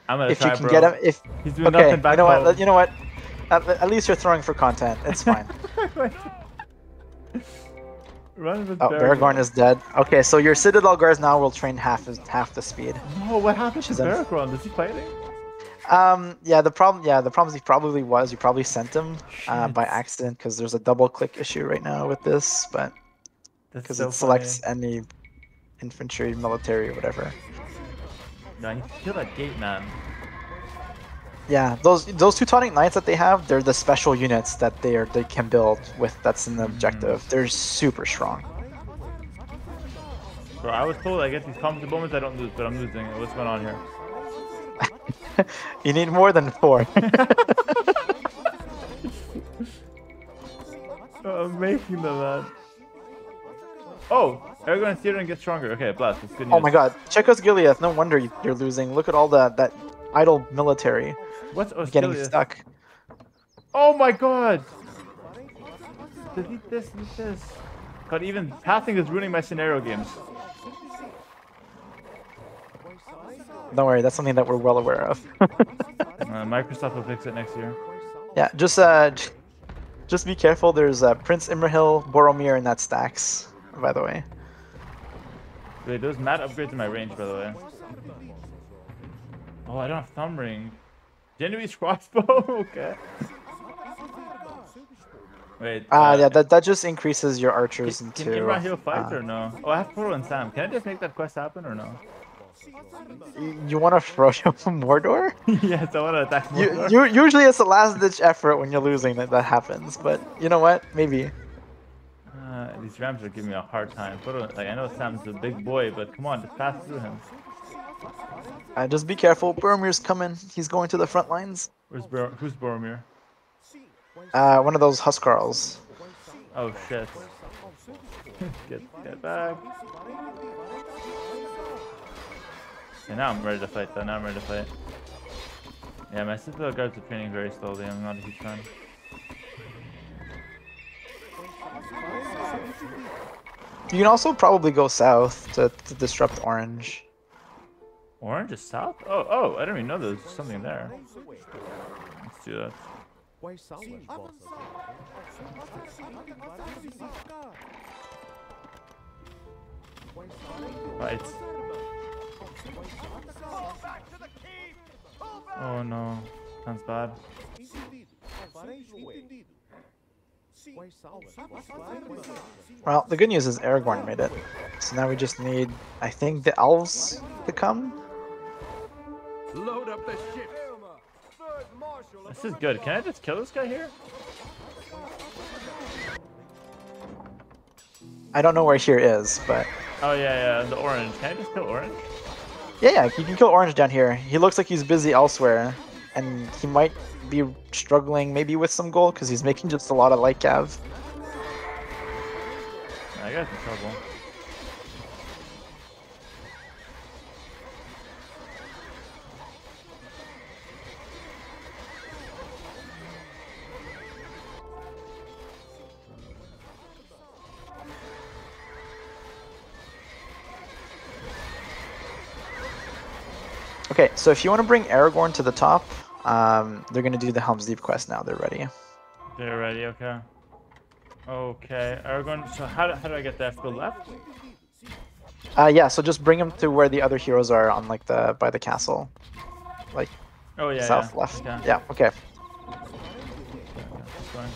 I'm gonna If try, you can bro. get him, if He's doing okay, nothing back you know home. what? You know what? At, at least you're throwing for content. It's fine. Run with oh, Aragorn is dead. Okay, so your Citadel guards now will train half as half the speed. No, what happened to She's un- Aragorn? Is he fighting? Um, yeah, the problem, yeah, the problem he probably was you probably sent him uh, by accident because there's a double click issue right now with this, but because so it selects funny. any infantry, military, or whatever. No, I need to kill that gate man. Yeah, those those Teutonic Knights that they have, they're the special units that they are they can build with. That's an mm-hmm. objective. They're super strong. Bro, I was told I get these combat moments I don't lose, but I'm losing. What's going on here? You need more than four. Oh, I'm making them, man. Oh, Aragorn and Theoden get stronger. Okay, blast. That's good news. oh my god, check Osgiliath. No wonder you- you're losing. Look at all that that idle military What's getting Osgiliath? stuck. Oh my god! Delete this, delete this. God, even pathing is ruining my scenario games. Don't worry, that's something that we're well aware of. Uh, Microsoft will fix it next year. yeah, just uh, just be careful. There's uh, Prince Imrahil, Boromir, and that stacks. By the way. Wait, those mad upgrades in my range, by the way. Oh, I don't have thumb ring. Genovese crossbow? okay. Wait. Uh, yeah, that, that just increases your archers Can, archers can into. Imrahil fight uh, or no? Oh, I have Frodo and Sam. Can I just make that quest happen or no? you want to throw him from Mordor? yes, I want to attack You, Mordor. you, usually it's a last ditch effort when you're losing that that happens, but you know what? Maybe. These rams are giving me a hard time. Like, I know Sam's a big boy, but come on, just pass through him. Uh, just be careful. Boromir's coming. He's going to the front lines. Where's Bor- who's Boromir? Uh, one of those Huskarls. Oh shit. get get back. Okay, now I'm ready to fight though. Now I'm ready to fight. Yeah, my Citadel guards are training very slowly. I'm not a huge fan. You can also probably go south to, to disrupt Orange. Orange is south? Oh, oh, I didn't even know there was something there. Let's do that. Right. Oh no, sounds bad. Well, the good news is Aragorn made it. So now we just need, I think, the elves to come. Load up the ship. This is good. Can I just kill this guy here? I don't know where here is, but Oh yeah, yeah, the orange. Can I just kill orange? yeah, yeah, you can kill Orange down here. He looks like he's busy elsewhere, and he might be struggling maybe with some gold because he's making just a lot of light cav. I got in trouble. Okay, so if you want to bring Aragorn to the top, um, they're gonna do the Helm's Deep quest now. They're ready. They're ready. Okay. Okay, Aragorn. So how do, how do I get there? To the left? Uh, yeah, so just bring them to where the other heroes are on like the by the castle, like Oh yeah. south yeah. left. Okay. Yeah, okay. Okay, okay, that's fine.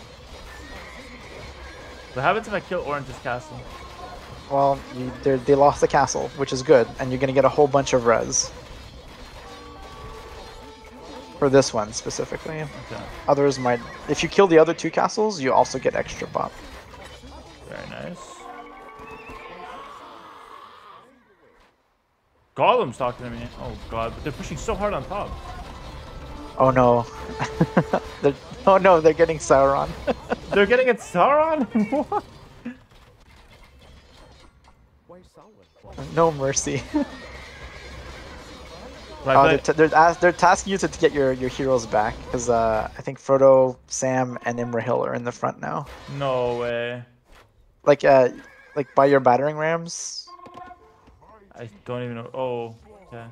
What happens if I kill Orange's castle? Well, you, they lost the castle, which is good, and you're gonna get a whole bunch of res. For this one specifically. Okay. Others might. If you kill the other two castles, you also get extra pop. Very nice. Gollum's talking to me. Oh god, but they're pushing so hard on top. Oh no. oh no, they're getting Sauron. They're getting it Sauron? what? no mercy. Right, but- they're, they're, they're tasking you to, to get your, your heroes back because uh, I think Frodo, Sam, and Imrahil are in the front now. no way. Like uh, like by your battering rams. I don't even know. Oh, okay.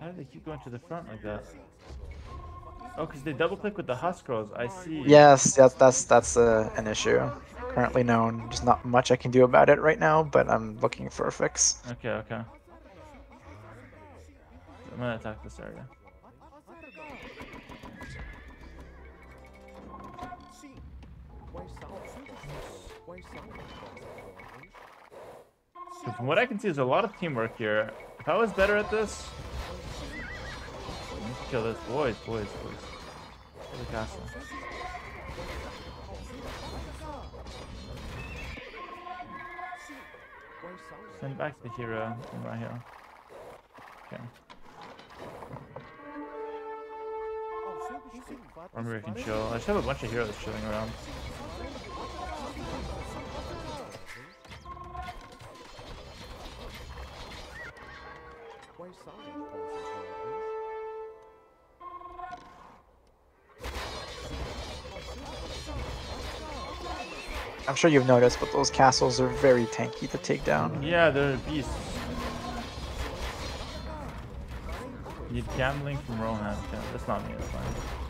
How do they keep going to the front like that? Oh, because they double click with the Huskarls. I see. Yes, that's that's that's uh, an issue currently known. There's not much I can do about it right now, but I'm looking for a fix. Okay, okay. I'm gonna attack this area. So from what I can see, there's a lot of teamwork here. If I was better at this, kill this. Boys, boys, boys. Kill the castle. Send back the hero right here. Okay. Or maybe I can chill. I just have a bunch of heroes chilling around. I'm sure you've noticed, but those castles are very tanky to take down. Yeah, they're beasts. Need gambling from Rohan. Okay, that's not me, that's fine.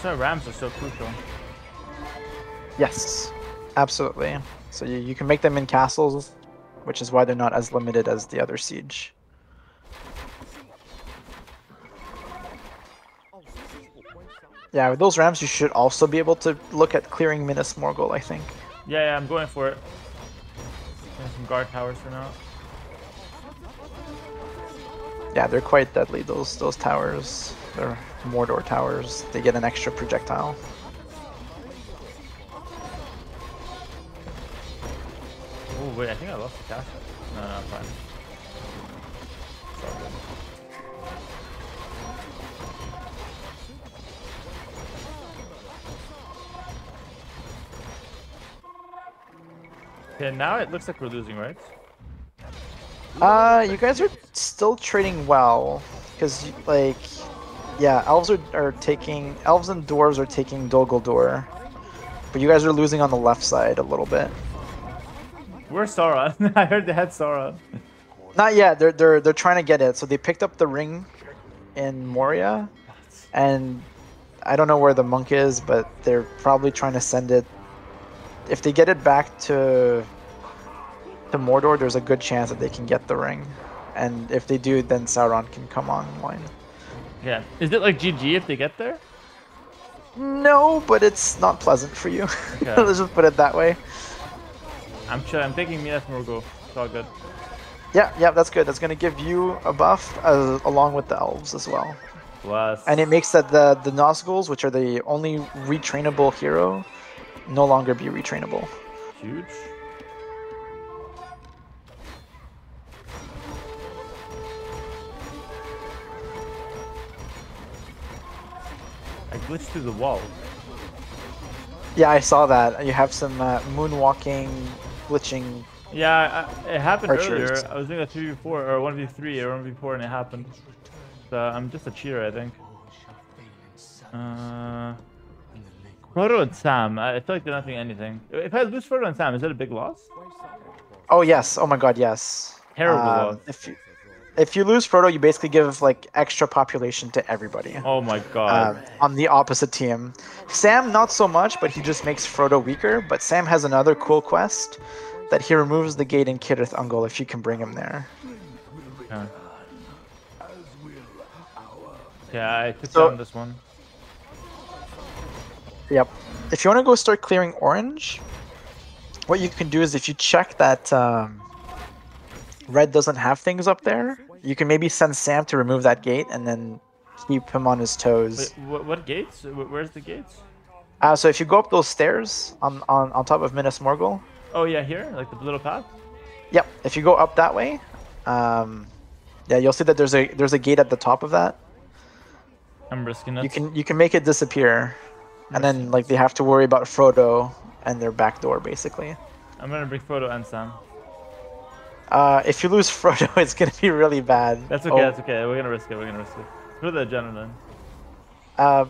So Rams are so crucial. Yes, absolutely. So you, you can make them in castles, which is why they're not as limited as the other siege. Yeah, with those rams, you should also be able to look at clearing Minas Morgul, I think. Yeah, yeah, I'm going for it. Getting some guard towers for now. Yeah, they're quite deadly, those those towers. They're Mordor towers. They get an extra projectile. Oh wait, I think I lost the castle. No, no, I'm fine. Okay, now it looks like we're losing, right? Uh, you guys are still trading well, because like, yeah, elves are, are taking elves and dwarves are taking Dol Guldur, but you guys are losing on the left side a little bit. Where's Sauron? I heard they had Sauron. Not yet. They're they're they're trying to get it. So they picked up the ring in Moria, and I don't know where the monk is, but they're probably trying to send it. If they get it back to to Mordor, there's a good chance that they can get the ring, and if they do, then Sauron can come online. Yeah. Is it like GG if they get there? No, but it's not pleasant for you. Okay. Let's just put it that way. I'm sure I'm taking Minas Morgul. It's all good. Yeah, yeah, that's good. That's gonna give you a buff uh, along with the elves as well. Plus. And it makes that the the Nazguls, which are the only retrainable hero, no longer be retrainable. huge. I glitched through the wall. Yeah, I saw that. You have some uh, moonwalking, glitching. Yeah, I, it happened Archers. earlier. I was doing a 3v4 or 1v3 or 1v4 and it happened. So I'm just a cheater, I think. Uh, Frodo and Sam. I I feel like they're not doing anything. If I lose Frodo and Sam, is that a big loss? Oh yes. Oh my God. Yes. Terrible Um, loss. If you if you lose Frodo, you basically give like extra population to everybody. Oh my god. um, on the opposite team. Sam, not so much, but he just makes Frodo weaker. But Sam has another cool quest that he removes the gate in Cirith Ungol if you can bring him there. Yeah. Yeah, I took So- down this one. Yep. If you want to go start clearing orange, what you can do is if you check that um, red doesn't have things up there, you can maybe send Sam to remove that gate and then keep him on his toes. Wait, what, what gates? Where's the gates? Uh, so if you go up those stairs on, on, on top of Minas Morgul, Oh yeah, here, like the little path. Yep. If you go up that way, um, yeah, you'll see that there's a there's a gate at the top of that. I'm risking it. You can you can make it disappear, and then like they have to worry about Frodo and their back door basically. I'm gonna bring Frodo and Sam. Uh, if you lose Frodo, it's gonna be really bad. That's okay. Oh, That's okay. We're gonna risk it. We're gonna risk it. For the adrenaline. Uh,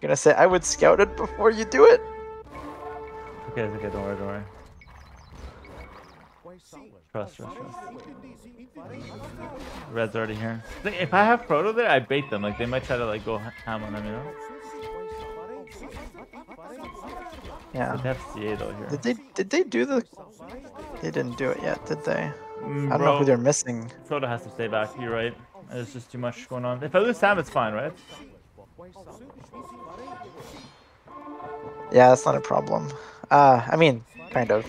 gonna say I would scout it before you do it. Okay, it's okay. Don't worry. Don't worry. Trust, trust, trust. Red's already here. Like, if I have Frodo there, I bait them. Like they might try to like go ham on them, you know. Yeah. But they have here. Did they did they do the? They didn't do it yet, did they? Mm, I don't know who they're missing. Frodo has to stay back. You're right. There's just too much going on. If I lose Sam, it's fine, right? Yeah, that's not a problem. Uh, I mean, kind of.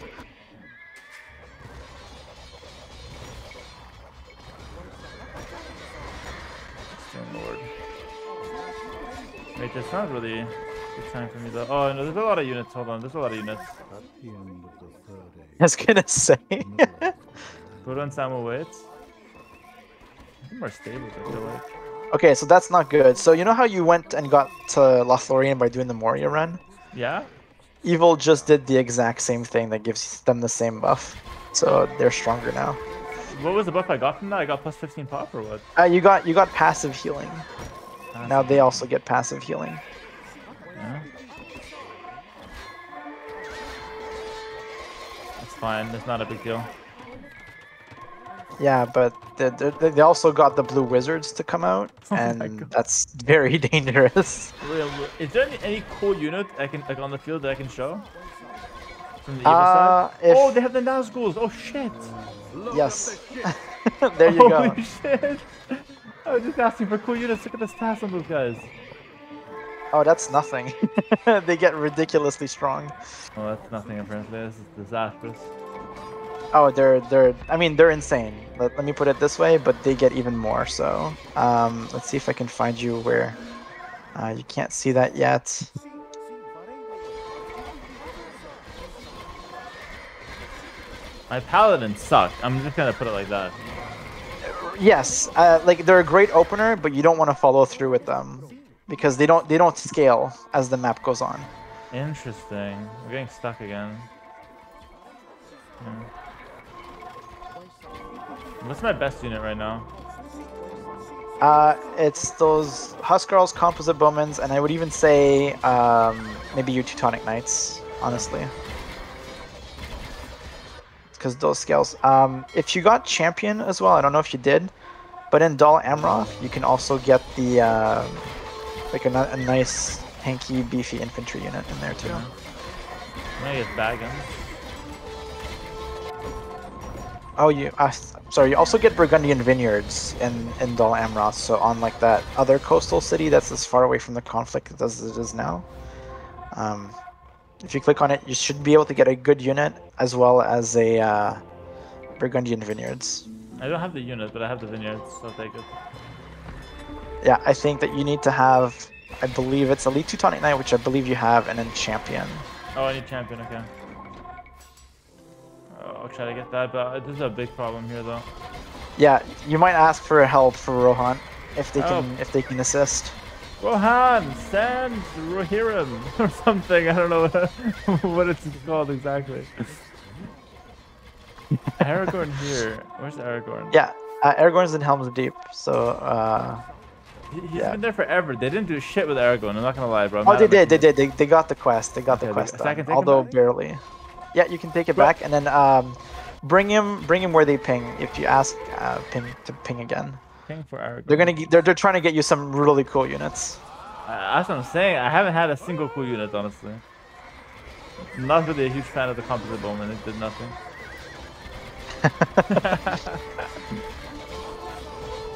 Lord. Wait, that's not really good time for me though. Oh no, there's a lot of units. Hold on, there's a lot of units. At the of the third age, I was gonna say. Frodo and Sam will wait. More stable, I feel like. okay, so that's not good. So you know how you went and got to Lothlorien by doing the Moria run? Yeah? Evil just did the exact same thing that gives them the same buff. So they're stronger now. What was the buff I got from that? I got plus 15 pop or what? Uh, you got you got passive healing. Ah, Now they also get passive healing. Yeah. It's fine. It's not a big deal. Yeah, but they, they, they also got the blue wizards to come out, Oh and that's very dangerous. Is there any, any cool unit I can like on the field that I can show? From the evil Uh, side? if- Oh, they have the Nazguls. Oh shit! Load Yes. the there you go. Holy shit! I was just asking for cool units. Look at the stats on those guys. Oh, that's nothing. they get ridiculously strong. Oh, that's nothing apparently. This is disastrous. Oh, they're they're. I mean, they're insane. Let, let me put it this way, but they get even more. So, um, let's see if I can find you where. Uh, you can't see that yet. My paladins suck. I'm just gonna put it like that. Yes, uh, like they're a great opener, but you don't want to follow through with them because they don't they don't scale as the map goes on. Interesting. We're getting stuck again. Hmm. What's my best unit right now? Uh, it's those Huskarls, Composite Bowmans, and I would even say um, maybe your Teutonic Knights, honestly. Because those scales. Um, if you got Champion as well, I don't know if you did, but in Dol Amroth, you can also get the uh, like a, a nice, hanky, beefy infantry unit in there too. Gonna get bad. Oh, you. Uh, sorry. You also get Burgundian vineyards in in Dol Amroth. So on like that other coastal city that's as far away from the conflict as it is now. Um, if you click on it, you should be able to get a good unit as well as a uh, Burgundian vineyards. I don't have the unit, but I have the vineyards, so I'll take it. Yeah, I think that you need to have. I believe it's Elite Teutonic Knight, which I believe you have, and then Champion. Oh, I need champion. Okay. Oh, I'll try to get that, but this is a big problem here, though. Yeah, you might ask for help for Rohan if they Oh. can if they can assist. Rohan, send Rohirrim or something. I don't know what, what it's called exactly. Aragorn here. Where's Aragorn? Yeah, uh, Aragorn's in Helm's Deep, so. Uh, He, has yeah. been there forever. They didn't do shit with Aragorn. I'm not gonna lie, bro. I'm Oh, they did, they did. They, they got the quest. They got Okay, the quest can done, although barely. Yeah, you can take it back, and then um, bring him, bring him where they ping. If you ask uh, ping to ping again, King for Aragorn. they're gonna, they're, they're trying to get you some really cool units. Uh, that's what I'm saying. I haven't had a single cool unit, honestly. I'm not really a huge fan of the composite bowman. It did nothing.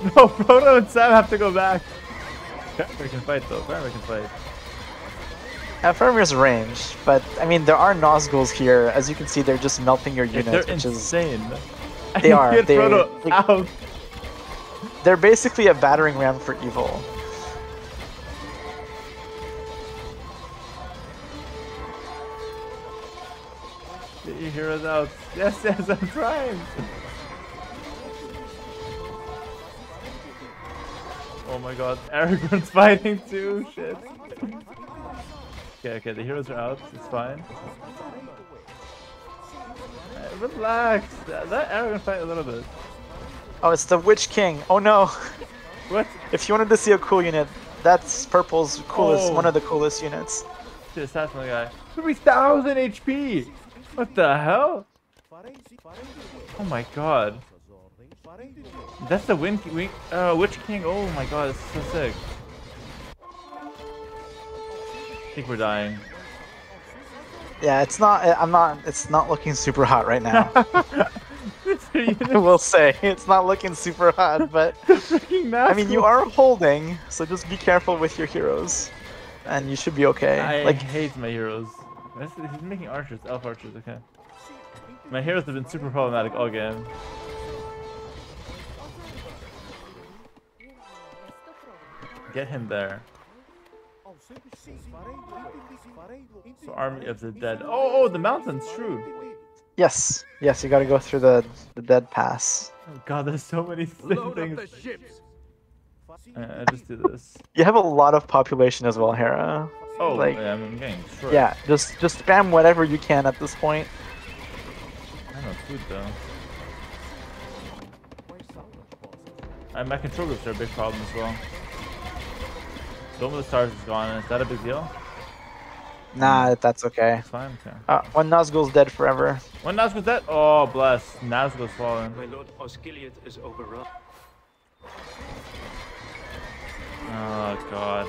no, Frodo and Sam have to go back. We can fight though. We can fight. Uh, Faramir's range, but I mean there are Nazguls here. As you can see, they're just melting your units, they're which is insane. They are, Get they- Frodo like- out. they're basically a battering ram for evil. heroes out. Yes, yes, I'm trying. Oh my god, Aragorn's fighting too. Shit. Okay, okay, the heroes are out. It's fine. Uh, relax. That, that Aragorn fight a little bit. Oh, it's the Witch King. Oh no. What? If you wanted to see a cool unit, that's purple's coolest, Oh. one of the coolest units. Shit, assassin the guy. 3000 HP! What the hell? Oh my god. That's the Wind Wing, uh, Witch King. Oh my god, it's so sick. I think we're dying. Yeah, it's not. I'm not. It's not looking super hot right now. I will say it's not looking super hot, but I mean you are holding, so just be careful with your heroes, and you should be okay. I like hate my heroes. That's- He's making archers, elf archers, okay. My heroes have been super problematic all game. Get him there. So Army of the Dead. Oh, oh, oh the mountains, true. yes, yes, you got to go through the the dead pass. Oh god, there's so many Load things. the ships. I just do this. You have a lot of population as well, Hera. Oh, Like- yeah, I'm getting destroyed. Yeah, just just spam whatever you can at this point. I have no food though. And my control groups are a big problem as well. Dome of the Stars is gone. Is that a big deal? Nah, that's okay. It's fine. Okay. Uh, when Nazgul's dead forever. When Nazgul's dead? Oh, bless. Nazgul's fallen. My lord Osgiliath is overrun. Oh, God.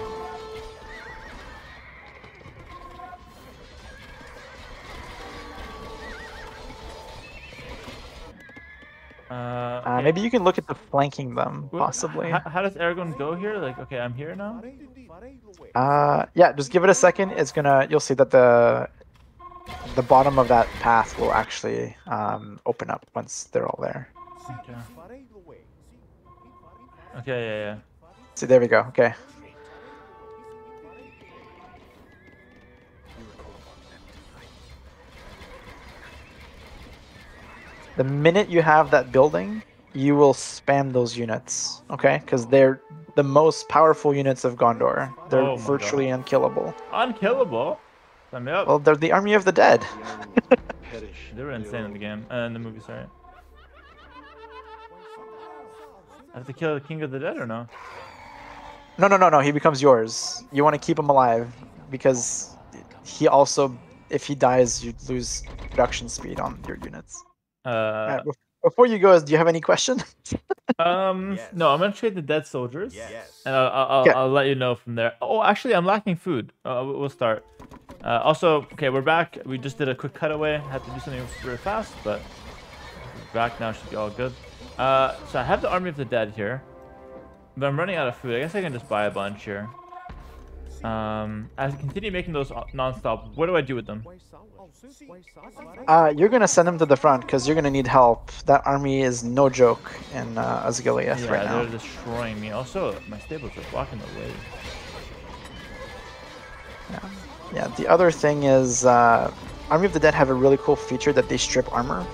Uh, Uh, maybe you can look at the flanking them, possibly. How, how does Aragorn go here? Like, okay, I'm here now. Uh, yeah, just give it a second. It's gonna. You'll see that the the bottom of that path will actually um, open up once they're all there. Okay. Okay, yeah, yeah. See, there we go. Okay. The minute you have that building, you will spam those units, okay? Because they're the most powerful units of Gondor. They're Oh my virtually unkillable. Unkillable. Sign me up. Well, they're the army of the dead. They were insane in the game, uh, in the movie. Sorry. I have to kill the King of the Dead or no? No, no, no, no. He becomes yours. You want to keep him alive because he also, if he dies, you lose production speed on your units. Uh, Alright, before you go, do you have any question? um, Yes. no, I'm gonna trade the dead soldiers. Yes. And I'll, I'll, I'll, Okay. I'll let you know from there. Oh, actually, I'm lacking food. Uh, we- we'll start. Uh, also, okay, we're back. We just did a quick cutaway. Had to do something really fast, but we're back now. Should be all good. Uh, so I have the Army of the Dead here, but I'm running out of food. I guess I can just buy a bunch here. Um, as I continue making those o- non-stop, what do I do with them? Uh, you're gonna send them to the front because you're gonna need help. That army is no joke in uh, Osgiliath Yeah, right they're destroying me. Also, my stables are blocking the way. Yeah. The other thing is, uh, Army of the Dead have a really cool feature that they strip armor.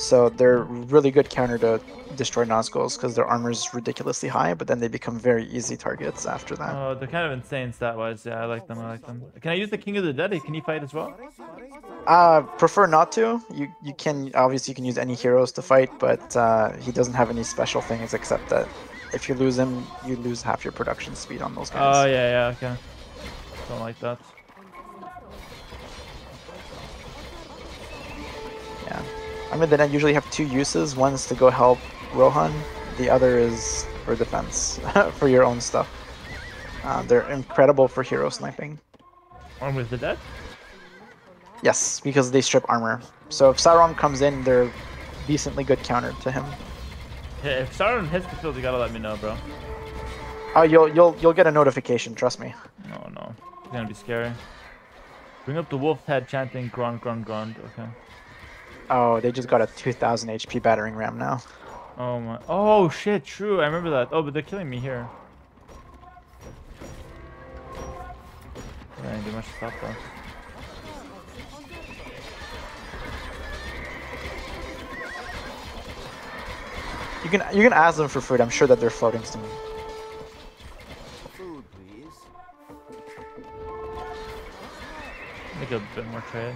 So they're really good counter to destroy Nazguls because their armor is ridiculously high, but then they become very easy targets after that. Oh, they're kind of insane stat-wise. Yeah, I like them. I like them. Can I use the King of the Dead? Can he fight as well? Uh, prefer not to. You you can obviously you can use any heroes to fight, but uh, he doesn't have any special things except that if you lose him, you lose half your production speed on those guys. Oh yeah, yeah, okay. Don't like that. Yeah. I mean, then I usually have two uses. One's to go help Rohan. The other is for defense, for your own stuff. Uh, they're incredible for hero sniping. Arm with the Dead. Yes, because they strip armor. So if Sauron comes in, they're decently good counter to him. Yeah, if Sauron hits the field, you gotta let me know, bro. Oh, you'll you'll you'll get a notification. Trust me. No, no, it's gonna be scary. Bring up the wolf head, chanting grunt, grunt, grunt. Okay. Oh, they just got a 2000 HP battering ram now. Oh my. Oh shit, true. I remember that. Oh, but they're killing me here. I didn't do much to stop them. You can you can ask them for food. I'm sure that they're floating soon. Food, please. Make a bit more trade.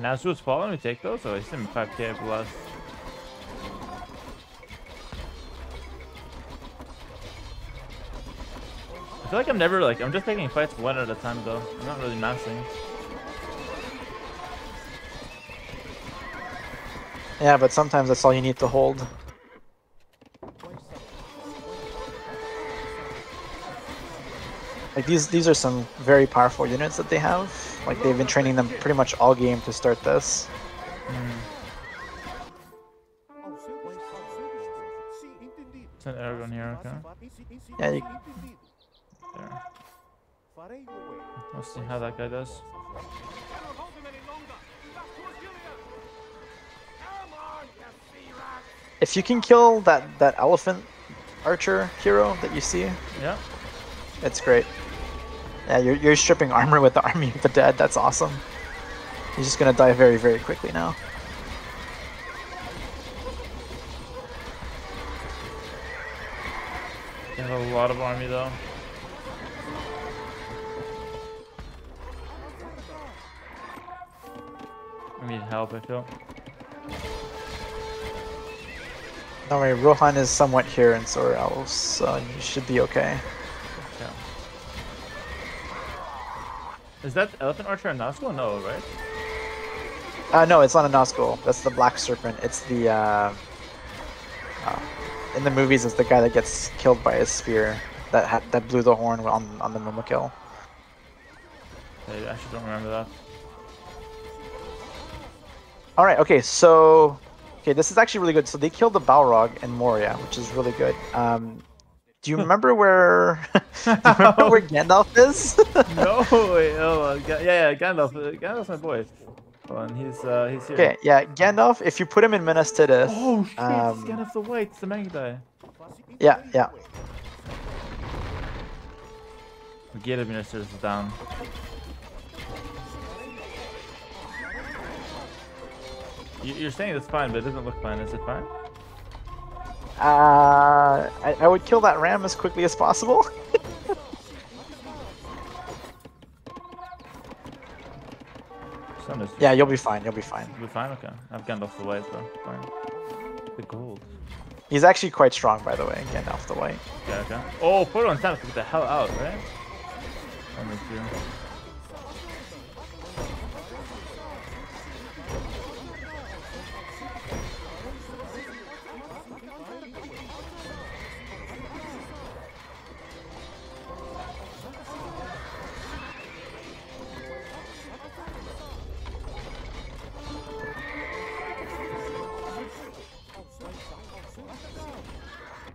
Nazgul's fallen, we take those? Oh, he's in 5k plus. I feel like I'm never like, I'm just taking fights one at a time though. I'm not really massing. Yeah, but sometimes that's all you need to hold. Like these these are some very powerful units that they have. Like they've been training them pretty much all game to start this. It's an Aragorn here, okay. Yeah, you, There. We'll see how that guy does. if you can kill that that elephant archer hero that you see, Yeah. it's great. Yeah, you're you're stripping armor with the army of the dead. That's awesome. He's just gonna die very very quickly now. They have a lot of army though. I need help, I feel. Don't worry, Rohan is somewhat here and so else, so you should be okay. Is that Elephant Archer a Nazgul? No, right? Uh, no, it's not a Nazgul. That's the Black Serpent. It's the uh, uh, in the movies, it's the guy that gets killed by a spear that had that blew the horn on on the Mumakil. I actually don't remember that. All right, okay, so okay, this is actually really good. So they killed the Balrog in Moria, which is really good. Um, do you remember where? do you remember where Gandalf is? no, wait, oh, yeah, yeah, Gandalf. Uh, Gandalf's my boy. Hold on, he's uh, he's here. okay, yeah, Gandalf. If you put him in Minas Tirith, Oh shit, Um, it's Gandalf the White, it's the Mangudai. yeah, yeah. The gate of ministers is down. You're saying it's fine, but it doesn't look fine. Is it fine? Uh, I, I would kill that ram as quickly as possible. Yeah, you'll be fine. You'll be fine. You'll be fine? Okay. I've Gandalf the White though. Fine. The gold. He's actually quite strong, by the way. Gandalf the White. Okay, okay. Oh, put it on time to get the hell out, right? Only two.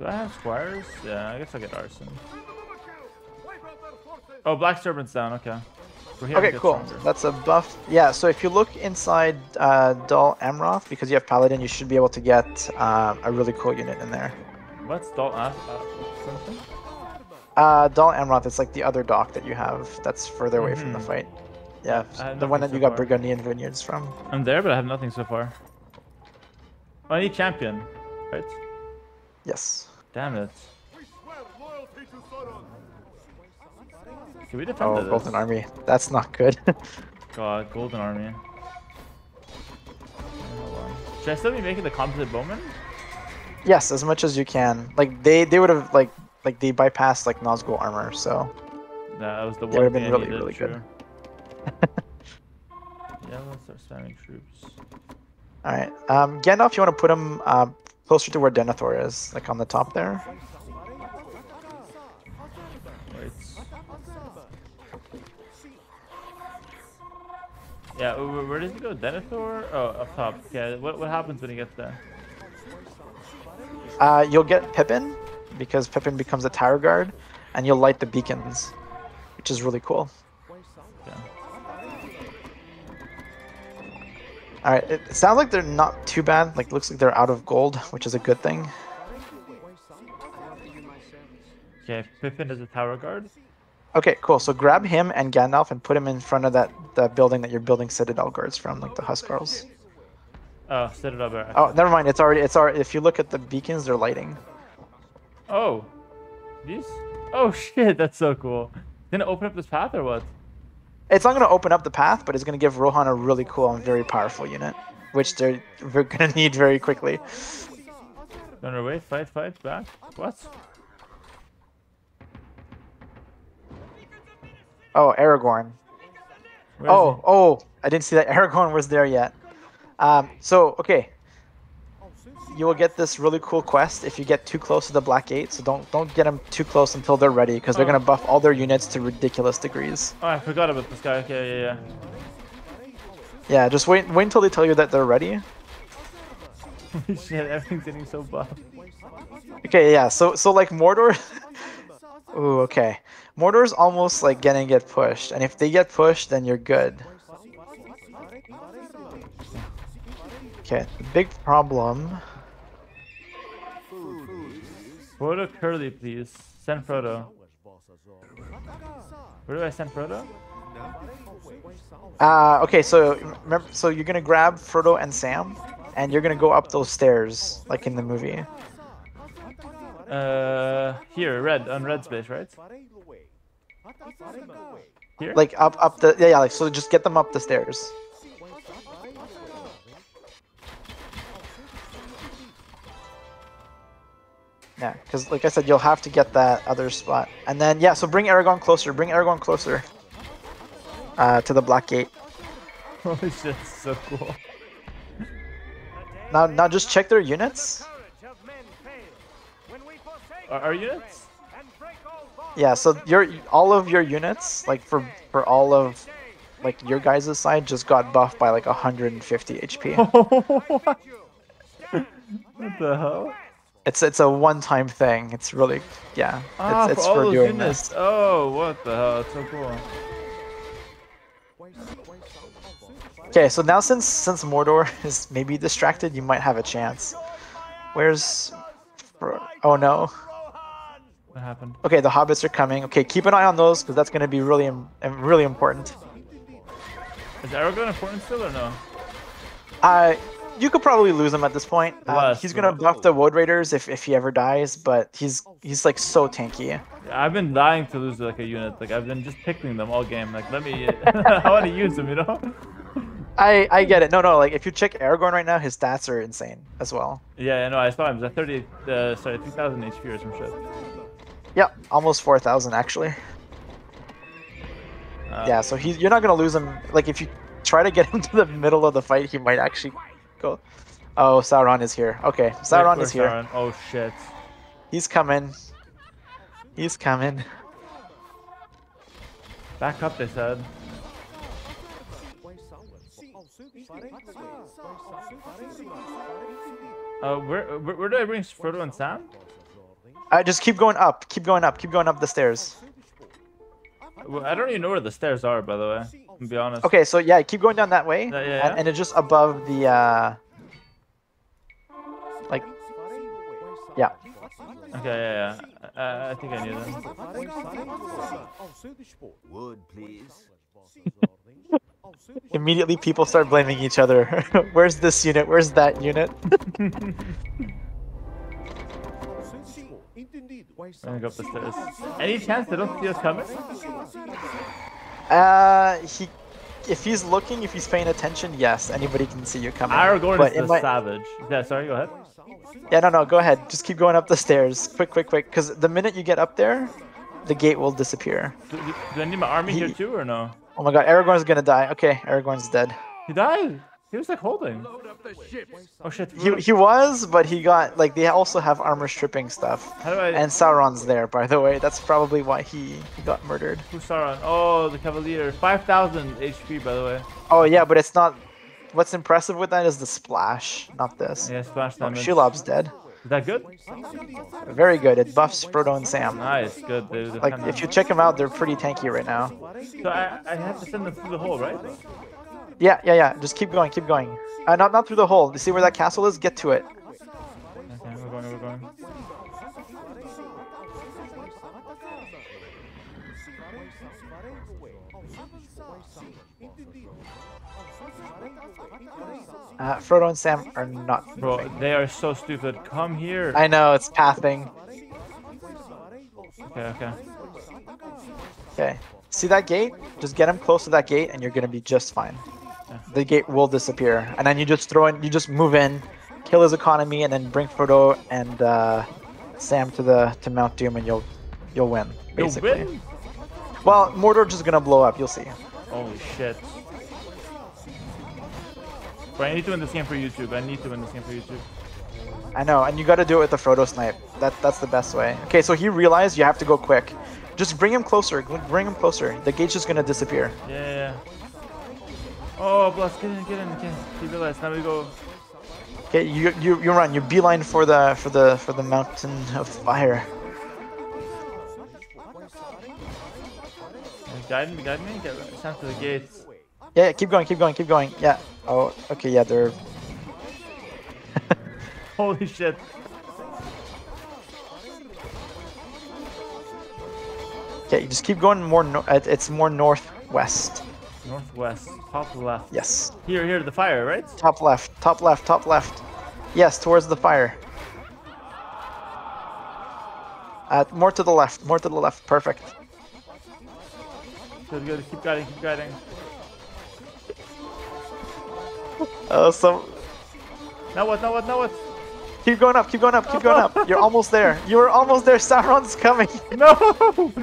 I have squires? Yeah, I guess I'll get arson. Oh, Black Serpent's down, okay. We're here to Okay, cool. stronger. That's a buff. Yeah, so if you look inside uh, Dol Amroth, because you have Paladin, you should be able to get um, a really cool unit in there. What's Dol uh, uh, something? Uh, Dol Amroth is like the other dock that you have that's further away from the Mhm. fight. Yeah, the one that nothing you got far. Burgundian Vineyards from. I'm there, but I have nothing so far. Oh, I need champion, right? Yes. Damn it. Can we defend Oh, this? Golden Army. That's not good. God, Golden Army. Okay, hold on. Should I still be making the composite bowman? yes, as much as you can. Like they, they would have like like they bypassed like Nazgul armor, so that was the one would've been I really, really good. true. yeah, let's start spamming troops. all right. Um, Gandalf, you want to put him uh, closer to where Denethor is, like on the top there. Wait. Yeah, where does he go? Denethor? Oh, up top. Yeah, what, what happens when he gets there? Uh, you'll get Pippin because Pippin becomes a tower guard, and you'll light the beacons, which is really cool. All right, it, sounds like they're not too bad. Like, looks like they're out of gold, which is a good thing. Okay, Pippin is a tower guard. Okay, cool. So grab him and Gandalf and put him in front of that the building that you're building Citadel guards from, like the Huskarls. Oh, it up. Oh, never mind. It's already. It's already. If you look at the beacons, they're lighting. Oh, these? Oh shit, that's so cool. Didn't it open up this path or what? It's not going to open up the path, but it's going to give Rohan a really cool and very powerful unit, which they're we're going to need very quickly. On our way, fight, fight, back. What? Oh, Aragorn. Where Oh, oh, I didn't see that Aragorn was there yet. Um, so, okay. You will get this really cool quest if you get too close to the Black Gate, so don't don't get them too close until they're ready, because they're Oh. going to buff all their units to ridiculous degrees. Oh, I forgot about this guy. Okay, yeah, yeah. Yeah, just wait wait until they tell you that they're ready. Shit, everything's getting so buff. Okay, yeah, so so like Mordor Ooh, okay. Mordor's almost like gonna get pushed, and if they get pushed, then you're good. Okay, the big problem Frodo Curly, please. Send Frodo. Where do I send Frodo? Uh, okay, so remember, so you're gonna grab Frodo and Sam, and you're gonna go up those stairs like in the movie. Uh, here, red, on red space, right? Here? Like up, up the yeah, yeah. Like so, just get them up the stairs. Yeah, because like I said, you'll have to get that other spot, and then yeah. So bring Aragorn closer. Bring Aragorn closer. Uh, to the Black Gate. Holy shit, so cool. Now, now just check their units. Are units? Yeah, so your all of your units, like for for all of like your guys' side, just got buffed by like 150 HP. what? what the hell? It's it's a one-time thing. It's really yeah. Ah, it's it's for for doing this. Oh, what the hell? It's so cool. Okay, so now since since Mordor is maybe distracted, you might have a chance. Where's? Oh no. What happened? Okay, the hobbits are coming. Okay, keep an eye on those because that's going to be really really important. Is Aragorn important still or no? Uh, you could probably lose him at this point. Less, he's gonna buff the Wood Raiders if, if he ever dies, but he's he's like so tanky. I've been dying to lose like a unit. Like I've been just picking them all game. Like let me, I want to use them, you know? I I get it. No, no. Like if you check Aragorn right now, his stats are insane as well. Yeah, I know. I saw him. He's at 30, uh, sorry, 3,000 HP or some shit. Yep, almost four thousand actually. Uh, Yeah, so he's you're not gonna lose him. Like if you try to get him to the middle of the fight, he might actually go. Oh, Sauron is here. Okay, Sauron is here. Sauron? Oh shit. He's coming. He's coming. Back up, they said. Uh, where, where, where do I bring Frodo and Sam? Uh, just keep going up. Keep going up. Keep going up the stairs. Well, I don't even know where the stairs are, by the way. To be honest. Okay, so yeah, keep going down that way, Yeah, yeah, yeah. And, and it's just above the uh, like, yeah. Okay, yeah, yeah. Uh, I think I knew that. Wood, please. Immediately, people start blaming each other. Where's this unit? Where's that unit? I'm gonna go up the stairs. Any chance they don't see us coming? uh, he, if he's looking, if he's paying attention, yes, anybody can see you coming. Aragorn but is it the might- savage. Yeah, sorry, go ahead. Yeah, no, no, go ahead. Just keep going up the stairs, quick, quick, quick. Because the minute you get up there, the gate will disappear. Do, do, do I need my army here too or no? Oh my God, Aragorn's gonna die. Okay, Aragorn's dead. He died. He was like holding. Load up the ships. Oh shit. He, he was, but he got like they also have armor stripping stuff. How do I? And Sauron's there, by the way. That's probably why he, he got murdered. Who's Sauron? Oh, the Cavalier. 5,000 HP, by the way. Oh yeah, but it's not. What's impressive with that is the splash, not this. Yeah, splash Oh, damage. Shelob's dead. Is that good? Very good. It buffs Frodo and Sam. Nice, good. They, they Like if you check them out, they're pretty tanky right now. So I, I have to send them through the hole, right? Yeah, yeah, yeah. Just keep going, keep going. Uh, not not through the hole. You see where that castle is? Get to it. Okay, we're going, we're going. Uh, Frodo and Sam are not Bro, moving. they are so stupid. Come here. I know it's pathing. Okay, okay. Okay. See that gate? Just get him close to that gate, and you're gonna be just fine. The gate will disappear, and then you just throw in, you just move in, kill his economy, and then bring Frodo and uh, Sam to the to Mount Doom, and you'll you'll win. basically. You'll win? Well, Mordor's just gonna blow up. You'll see. Holy shit. But I need to win this game for YouTube. I need to win this game for YouTube. I know, and you got to do it with the Frodo snipe. That that's the best way. Okay, so he realized you have to go quick. Just bring him closer. Bring him closer. The gate's just gonna disappear. Yeah, yeah, yeah. Oh, bless. Get in, get in, get in. He realized. Now we go. Okay, you you you run. You beeline for the for the for the mountain of fire. Guide me, guide me. Get Sam to the gates. Yeah, yeah, keep going, keep going, keep going. Yeah. Oh, okay. Yeah, they're. Holy shit. Okay, just keep going more. No- it's more northwest. Northwest. Top left. Yes. Here, here, the fire, right? Top left. Top left. Top left. Yes, towards the fire. Uh, more to the left. More to the left. Perfect. Good, good. Keep guiding, keep guiding. Uh, so Now what, now what, now what? keep going up. Keep going up. Keep going up. You're almost there. You're almost there. Sauron's coming. No!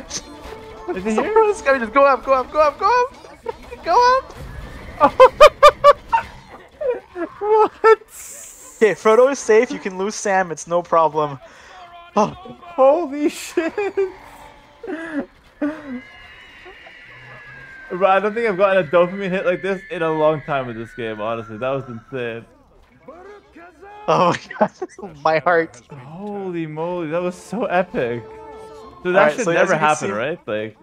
Is he here? Sauron's coming. Just go up. Go up. Go up. Go up. Go up. what? Okay, Frodo is safe. You can lose Sam. It's no problem. Oh, Holy shit! Bro, I don't think I've gotten a dopamine hit like this in a long time with this game, honestly. That was insane. oh my god. my heart. Holy moly, that was so epic. So that Alright, should so never happen, see- right? Like,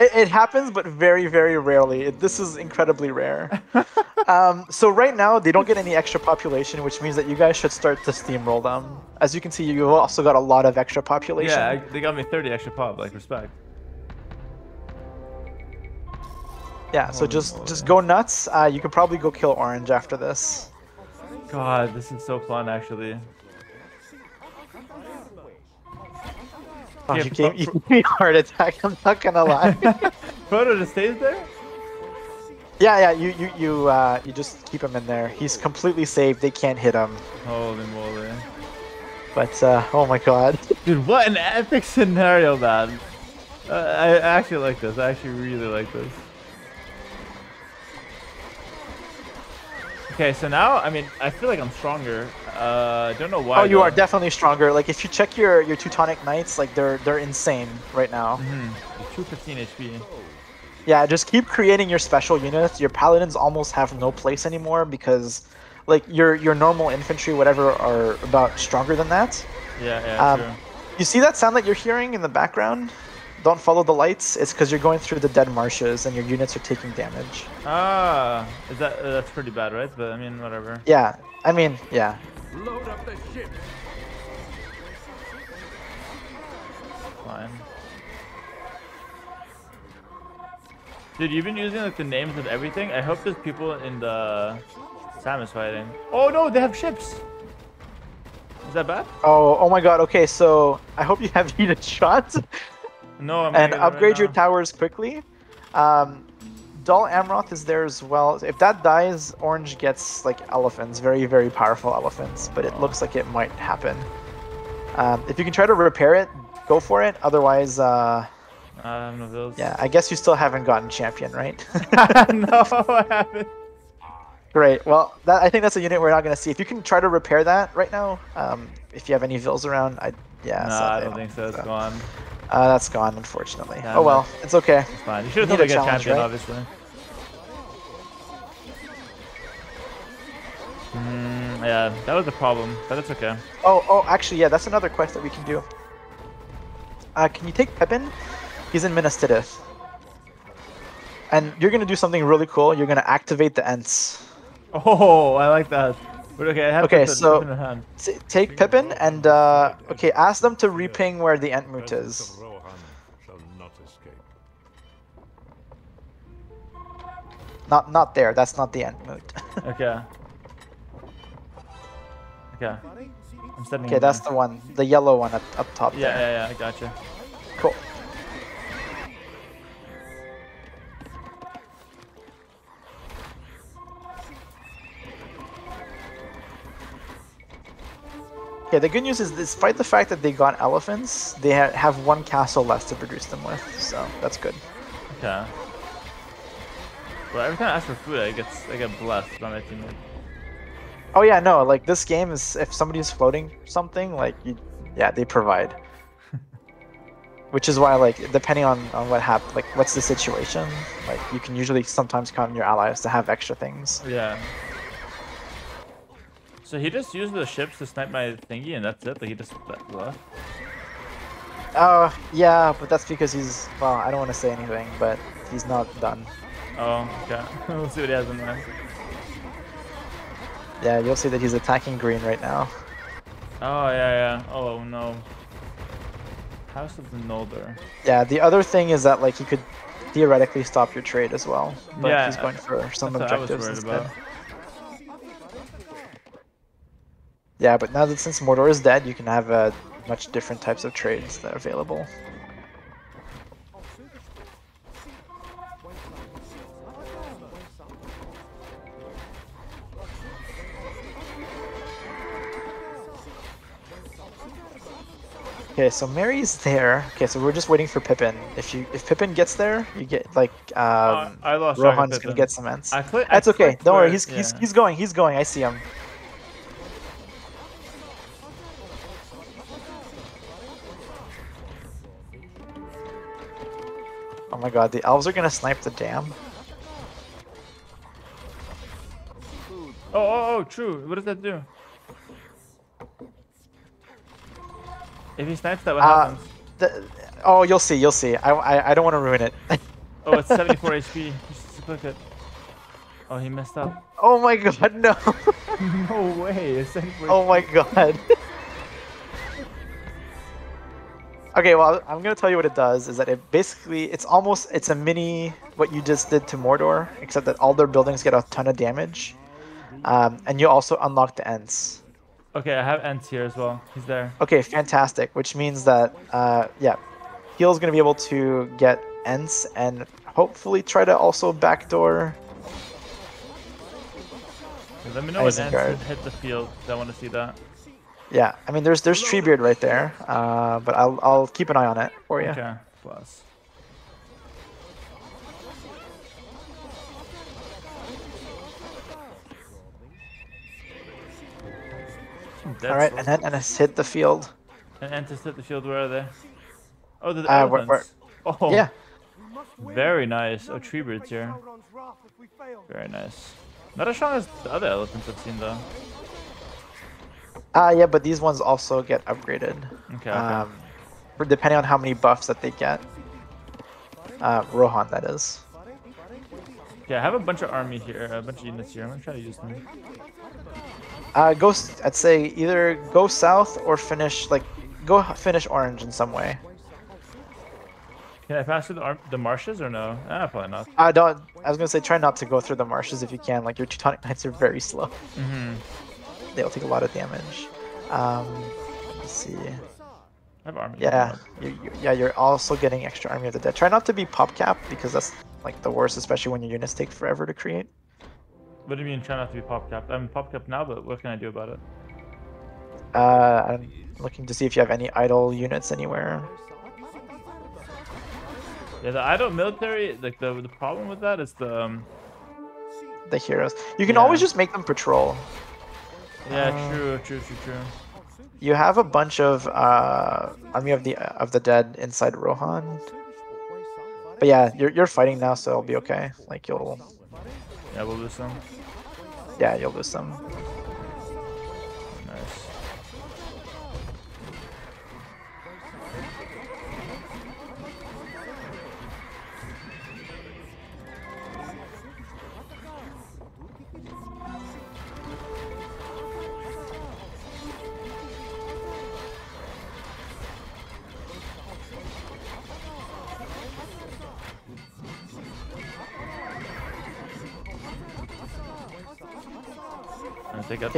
It, it happens, but very, very rarely. It, this is incredibly rare. um, so right now, they don't get any extra population, which means that you guys should start to steamroll them. As you can see, you've also got a lot of extra population. yeah, I, they got me 30 extra pop, like, respect. Yeah, so Holy just moly. just go nuts. Uh, you could probably go kill Orange after this. God, this is so fun, actually. Oh, Yeah, you, gave, you gave me a heart attack. I'm not gonna lie. Frodo just stays there? yeah, yeah. You you you uh, you just keep him in there. He's completely safe. They can't hit him. Holy moly. But uh, oh my god. Dude, what an epic scenario, man. Uh, I I actually like this. I actually really like this. Okay, so now, I mean, I feel like I'm stronger. Uh, I don't know why. Oh, you are definitely stronger. Like if you check your your Teutonic Knights, like they're they're insane right now. Mhm. 215 HP. Yeah, just keep creating your special units. Your paladins almost have no place anymore because, like your your normal infantry, whatever, are about stronger than that. Yeah, yeah, Um. You see that sound that you're hearing in the background? Don't follow the lights. It's because you're going through the dead marshes and your units are taking damage. Ah, is that uh, that's pretty bad, right? But I mean, whatever. Yeah, I mean, yeah. Load up the ship. Fine. Dude, you've been using like the names of everything. I hope there's people in the Sam is fighting. Oh no, they have ships. Is that bad? Oh, oh my God. Okay, so I hope you have heated shots No, I'm and it right upgrade your now. towers quickly. Um, Dol Amroth is there as well. If that dies, Orange gets like elephants, very very powerful elephants. But it looks like it might happen. Um, if you can try to repair it, go for it. Otherwise, uh, I bills. yeah, I guess you still haven't gotten champion, right? no, I haven't. Great. Well, that, I think that's a unit we're not going to see. If you can try to repair that right now, um, if you have any vills around, I yeah. Nah, so I don't think so. It's so- gone. Uh, that's gone, unfortunately. Damn oh well, it's okay. It's fine. You should have You told to a champion, right? obviously. Mm, yeah, that was the problem, but it's okay. Oh, oh, actually, yeah, that's another quest that we can do. Uh, can you take Pippin? He's in Minas Tirith. And you're gonna do something really cool. You're gonna activate the Ents. Oh, I like that. But okay, I have Okay, Pippin- so- Pippin in hand. T- take Pippin and uh, okay, ask them to reping where the Entmoot Presence is. of Rohan shall not. Not not there. That's not the end moot. Okay. Okay. I'm stepping okay, that's there. the one. The yellow one up, up top Yeah, there. yeah, yeah, I gotcha. Cool. Okay, the good news is, despite the fact that they got elephants, they ha have one castle left to produce them with, so that's good. Okay. Well, every time I ask for food, I get I get blessed by my teammate. Oh yeah, no, like this game is if somebody is floating something, like you, yeah, they provide. Which is why, like, depending on on what happened, like what's the situation, like you can usually sometimes count on your allies to have extra things. Yeah. So he just used the ships to snipe my thingy, and that's it. Like he just le- left. Oh yeah, but that's because he's well, I don't want to say anything, but he's not done. Oh, okay. we'll see what he has in mind. Yeah, you'll see that he's attacking green right now. Oh yeah, yeah. Oh no. House of the Noldor. Yeah, the other thing is that like he could theoretically stop your trade as well, but Yeah, he's going for some That's what I was objectives instead. about. Yeah, but now that since Mordor is dead, you can have uh, much different types of trades that are available. Okay, so Merry's there. Okay, so we're just waiting for Pippin. If you if Pippin gets there, you get like um, I lost Rohan's gonna get some Ents. I click- I That's okay. Don't worry. He's he's he's going. He's going. I see him. Oh my god, the elves are gonna snipe the dam. Oh, oh, oh, true. What does that do? If he snipes that, what Uh, happens? The, oh, you'll see. You'll see. I I, I don't want to ruin it. Oh, it's 74 HP. Just click it. Oh, he messed up. oh my god, no. no way. It's 74 oh my god. Okay, well, I'm gonna tell you what it does. Is that it basically it's almost it's a mini what you just did to Mordor, except that all their buildings get a ton of damage, um, and you also unlock the Ents. Okay, I have Ents here as well. He's there. Okay, fantastic. Which means that uh, yeah, Heel's gonna be able to get Ents and hopefully try to also backdoor. Let me know when Ents hit the field. I want to see that. Yeah, I mean there's there's Treebeard right there, uh, but I'll I'll keep an eye on it for you. Okay, plus. All right, and then and it's hit the field. And Ents hit the field. Where are they? Oh, the Uh, where- elephants. Oh, Yeah. Very nice. Oh, Treebeard's here. Very nice. Not as strong as the other elephants I've seen though. Uh, yeah, but these ones also get upgraded. Okay. Um, depending on how many buffs that they get. Uh, Rohan, that is. Okay, I have a bunch of army here, a bunch of units here. I'm gonna try to use them. Uh, go. I'd say either go south or finish like go finish orange in some way. Can I pass through the, the marshes or no? Ah, probably not. I don't. I was gonna say try not to go through the marshes if you can. Like your Teutonic Knights are very slow. They'll take a lot of damage. Um, let's see. I have army. Yeah, you, you, yeah. You're also getting extra army of the dead. Try not to be pop cap because that's like the worst, especially when your units take forever to create. What do you mean try not to be pop capped? I'm pop capped now, but what can I do about it? Uh, I'm looking to see if you have any idle units anywhere. Yeah, the idle military, like the the problem with that is the um, The heroes. You can always just make them patrol. Yeah, Uh, true, true, true, true. You have a bunch of uh, army of the of the dead inside Rohan. But yeah, you're you're fighting now, so it'll be okay. Like you'll, Yeah, we'll lose some. yeah, you'll lose some. Nice.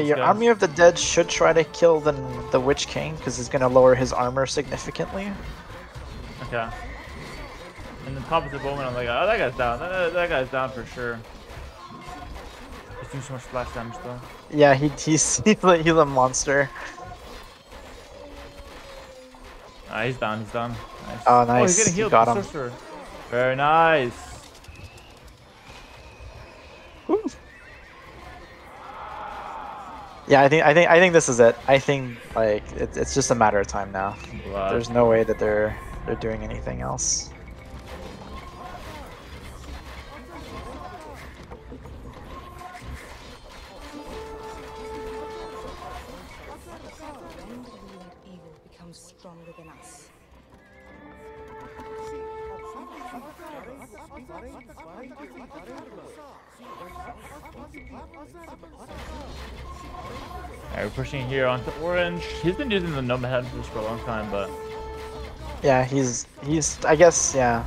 Okay, your. Army of the Dead should try to kill the the Witch King because it's gonna lower his armor significantly. Okay. And then top of the bowman, I'm like, oh, that guy's down. That, that guy's down for sure. He's doing so much splash damage though. Yeah, he, he's he's a, he's a monster. Ah, he's down. He's down. Nice. Oh, Oh, nice. he's getting healed. got him. Sorcerer. Very nice. Yeah, I think I think I think this is it. I think like it, it's just a matter of time now. There's no way that they're they're doing anything else. Alright, we're pushing here onto orange. He's been using the nomad headers for a long time, but Yeah, he's he's I guess yeah.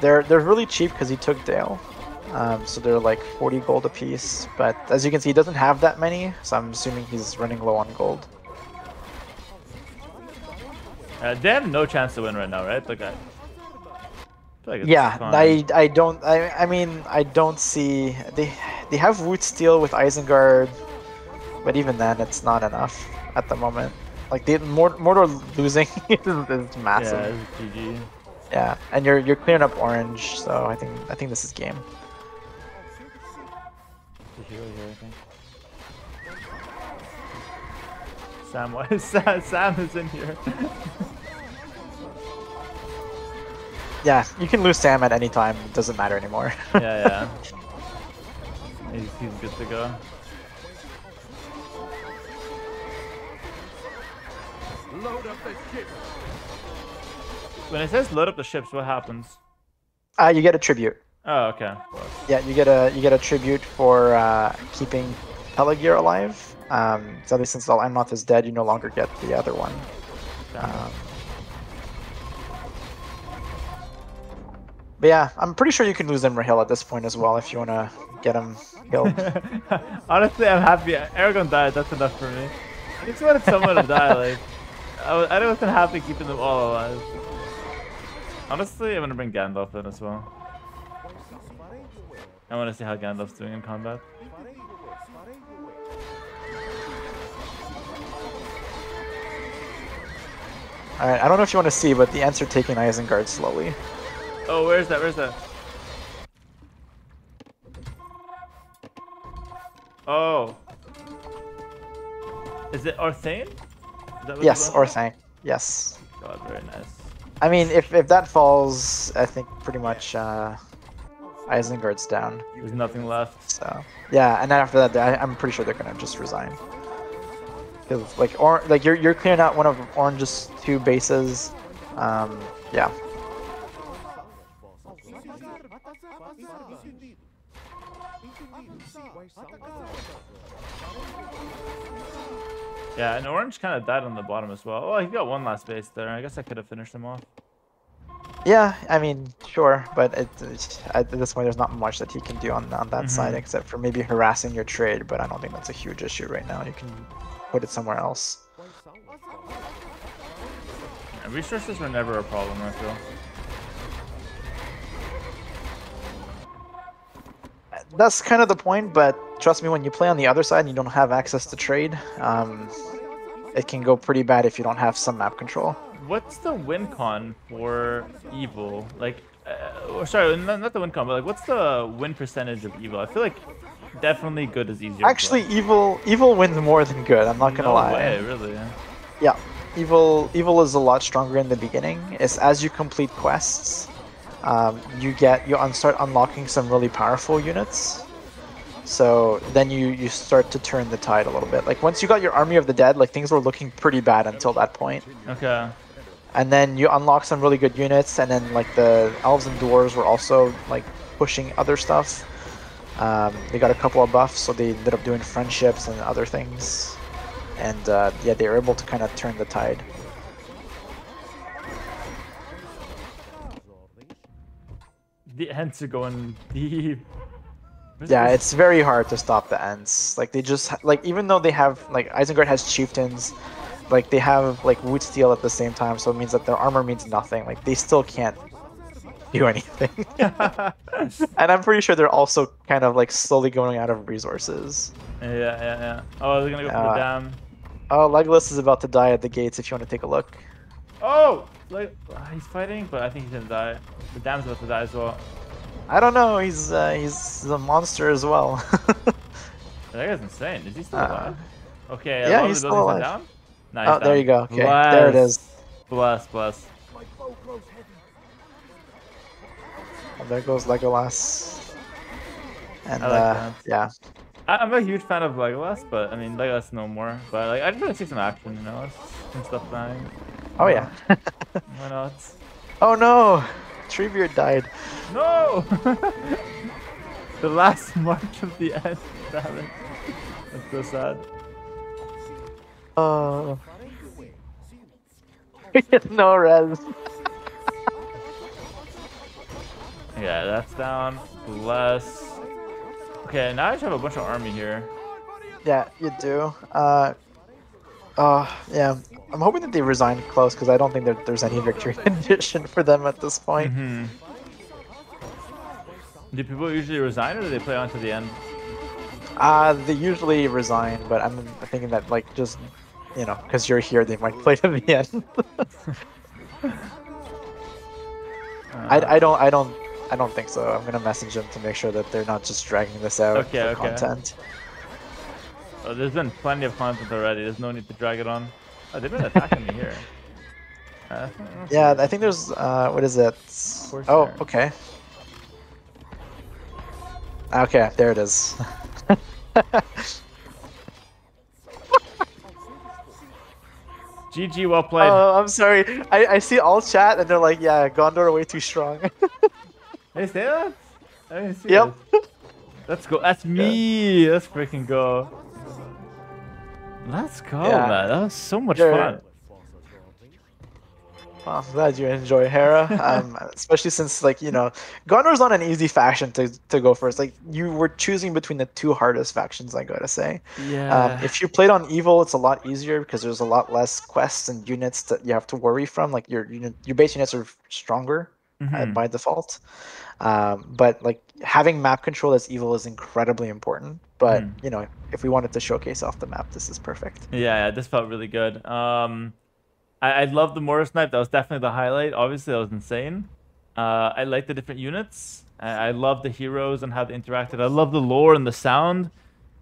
They're they're really cheap because he took Dale, um, so they're like 40 gold a piece. But as you can see, he doesn't have that many, so I'm assuming he's running low on gold. uh, they have no chance to win right now, right? Like I. like Yeah. I I don't I I mean I don't see they they have Wootz Steel with Isengard, but even then it's not enough at the moment. Like the Mord- Mordor losing is, is Yeah, massive. it's GG. Yeah, and you're you're clearing up orange, so I think I think this is game. The hero here, I. Sam, Sam, Sam is in here? Yeah, you can lose Sam at any time. It doesn't matter anymore. yeah, yeah. He's, he's good to go. Load up the ship. When it says load up the ships, what happens? Uh, you get a tribute. Oh, okay. Yeah, you get a you get a tribute for uh, keeping Pelargir alive. Um, sadly, since Amroth is dead, you no longer get the other one. Um, but yeah, I'm pretty sure you can lose Imrahil at this point as well if you want to get him killed. Honestly, I'm happy. Aragorn died. That's enough for me. I just wanted someone to die. Like, I, I wasn't happy keeping them all alive. Honestly, I'm gonna bring Gandalf in as well. I want to see how Gandalf's doing in combat. All right, I don't know if you want to see, but the Ents are taking Isengard slowly. Oh, where's that? Where's that? Oh. Is it Orthanc? Yes, about? Orthanc. Yes. God, very nice. I mean, if if that falls, I think pretty much uh, Isengard's down. There's nothing left. So yeah, and then after that, I, I'm pretty sure they're gonna just resign. 'Cause, like or like you're you're clearing out one of Orange's two bases. Um, yeah. Yeah, and Orange kind of died on the bottom as well. Oh, he got one last base there. I guess I could have finished him off. Yeah, I mean, sure, but it, it- at this point, there's not much that he can do on on that side Mhm. except for maybe harassing your trade. But I don't think that's a huge issue right now. You can put it somewhere else. Yeah, resources were never a problem, I feel. That's kind of the point, but trust me, when you play on the other side and you don't have access to trade, um, it can go pretty bad if you don't have some map control. What's the win con for evil? Like, uh, or sorry, not, not the win con, but like, what's the win percentage of evil? I feel like definitely good is easier. Actually, evil evil wins more than good. I'm not gonna no lie. way, really. yeah. Yeah, evil evil is a lot stronger in the beginning. It's as you complete quests, um, you get you start unlocking some really powerful units. So then you you start to turn the tide a little bit. Like once you got your army of the dead, like things were looking pretty bad until that point. Okay. And then you unlock some really good units, and then like the elves and dwarves were also like pushing other stuff. Um, they got a couple of buffs, so they ended up doing friendships and other things. And uh, yeah, they were able to kind of turn the tide. The Ents are going deep. Yeah, it's very hard to stop the Ents. Like they just like even though they have like Isengard has chieftains, like they have like Wootz steel at the same time, so it means that their armor means nothing. Like they still can't do anything. and I'm pretty sure they're also kind of like slowly going out of resources. Yeah, yeah, yeah. Oh, they're gonna go for the Uh, dam. Oh, Legolas is about to die at the gates. If you want to take a look. Oh, like he's fighting, but I think he's gonna die. The dam's about to die as well. I don't know. He's uh, he's a monster as well. That guy's insane. Is he still Uh, alive? Okay, yeah, a lot of he's still alive. down. Nice. oh, there you go. Okay, there it is. Bless, bless. And there goes Legolas. And I like uh, that. yeah, I'm a huge fan of Legolas, but I mean Legolas no more. But like I just want to see some action, you know, some stuff dying. oh yeah. Why not? oh no, Treebeard died. No! the last march of the Ents. Damn it. That's so sad. Oh. no res. Yeah, that's down. Bless. Okay, now I just have a bunch of army here. Yeah, you do. Uh, uh, yeah. I'm hoping that they resign close because I don't think that there's any victory condition for them at this point. hmm Do people usually resign or do they play on to the end? Uh, they usually resign, but I'm thinking that like just you know because you're here, they might play to the end. I, I don't I don't I don't think so. I'm gonna message them to make sure that they're not just dragging this out Okay, for okay. content. Oh, there's been plenty of content already. There's no need to drag it on. Oh, they've been attacking me here. Uh, Yeah, I think there's uh, what is it? Oh, there. okay. Okay, there it is. GG, well played. Oh, I'm sorry. I, I see all chat and they're like, yeah, Gondor way too strong. Hey, say that? I didn't see Yep. that. Let's go. That's me. Let's freaking go. Let's go, Yeah. man. That was so much fun. Well, I'm glad you enjoy Hera, um, especially since like you know, Gondor's not an easy faction to, to go first. Like you were choosing between the two hardest factions, I gotta say. Yeah. Um, if you played on Evil, it's a lot easier because there's a lot less quests and units that you have to worry from. Like your unit, your base units are stronger uh, Mhm. by default. Um, but like having map control as Evil is incredibly important. But Mm. you know, if we wanted to showcase off the map, this is perfect. Yeah, yeah, this felt really good. Um, I, I love the Morris knife. That was definitely the highlight. Obviously, that was insane. Uh, I like the different units. I, I love the heroes and how they interacted. I love the lore and the sound.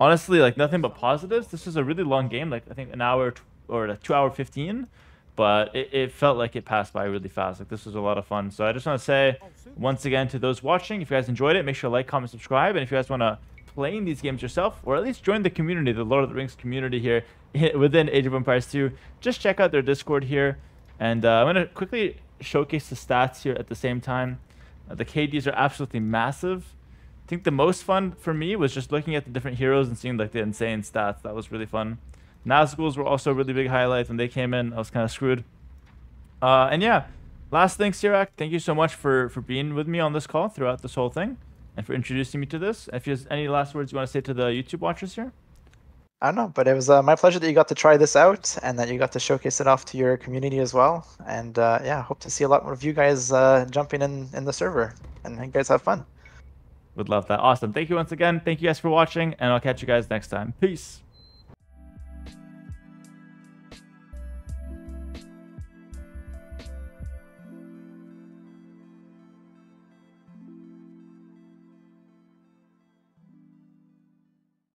Honestly, like nothing but positives. This was a really long game. Like I think an hour t- or a two hour fifteen, but it, it felt like it passed by really fast. Like this was a lot of fun. So I just want to say once again to those watching, if you guys enjoyed it, make sure to like, comment, subscribe, and if you guys want to playing these games yourself, or at least join the community, the Lord of the Rings community here within Age of Empires 2, just check out their Discord here. And uh, I'm going to quickly showcase the stats here at the same time. Uh, the KDs are absolutely massive. I think the most fun for me was just looking at the different heroes and seeing like the insane stats. That was really fun. Nazguls were also a really big highlight when they came in. I was kind of screwed. Uh, and yeah, last thing, Sirac, thank you so much for for being with me on this call throughout this whole thing, and for introducing me to this. If you there's any last words you want to say to the YouTube watchers here. I don't know, but it was uh, my pleasure that you got to try this out and that you got to showcase it off to your community as well. And uh, yeah, hope to see a lot more of you guys uh, jumping in in the server. And you guys have fun. Would love that. Awesome. Thank you once again. Thank you guys for watching, and I'll catch you guys next time. Peace.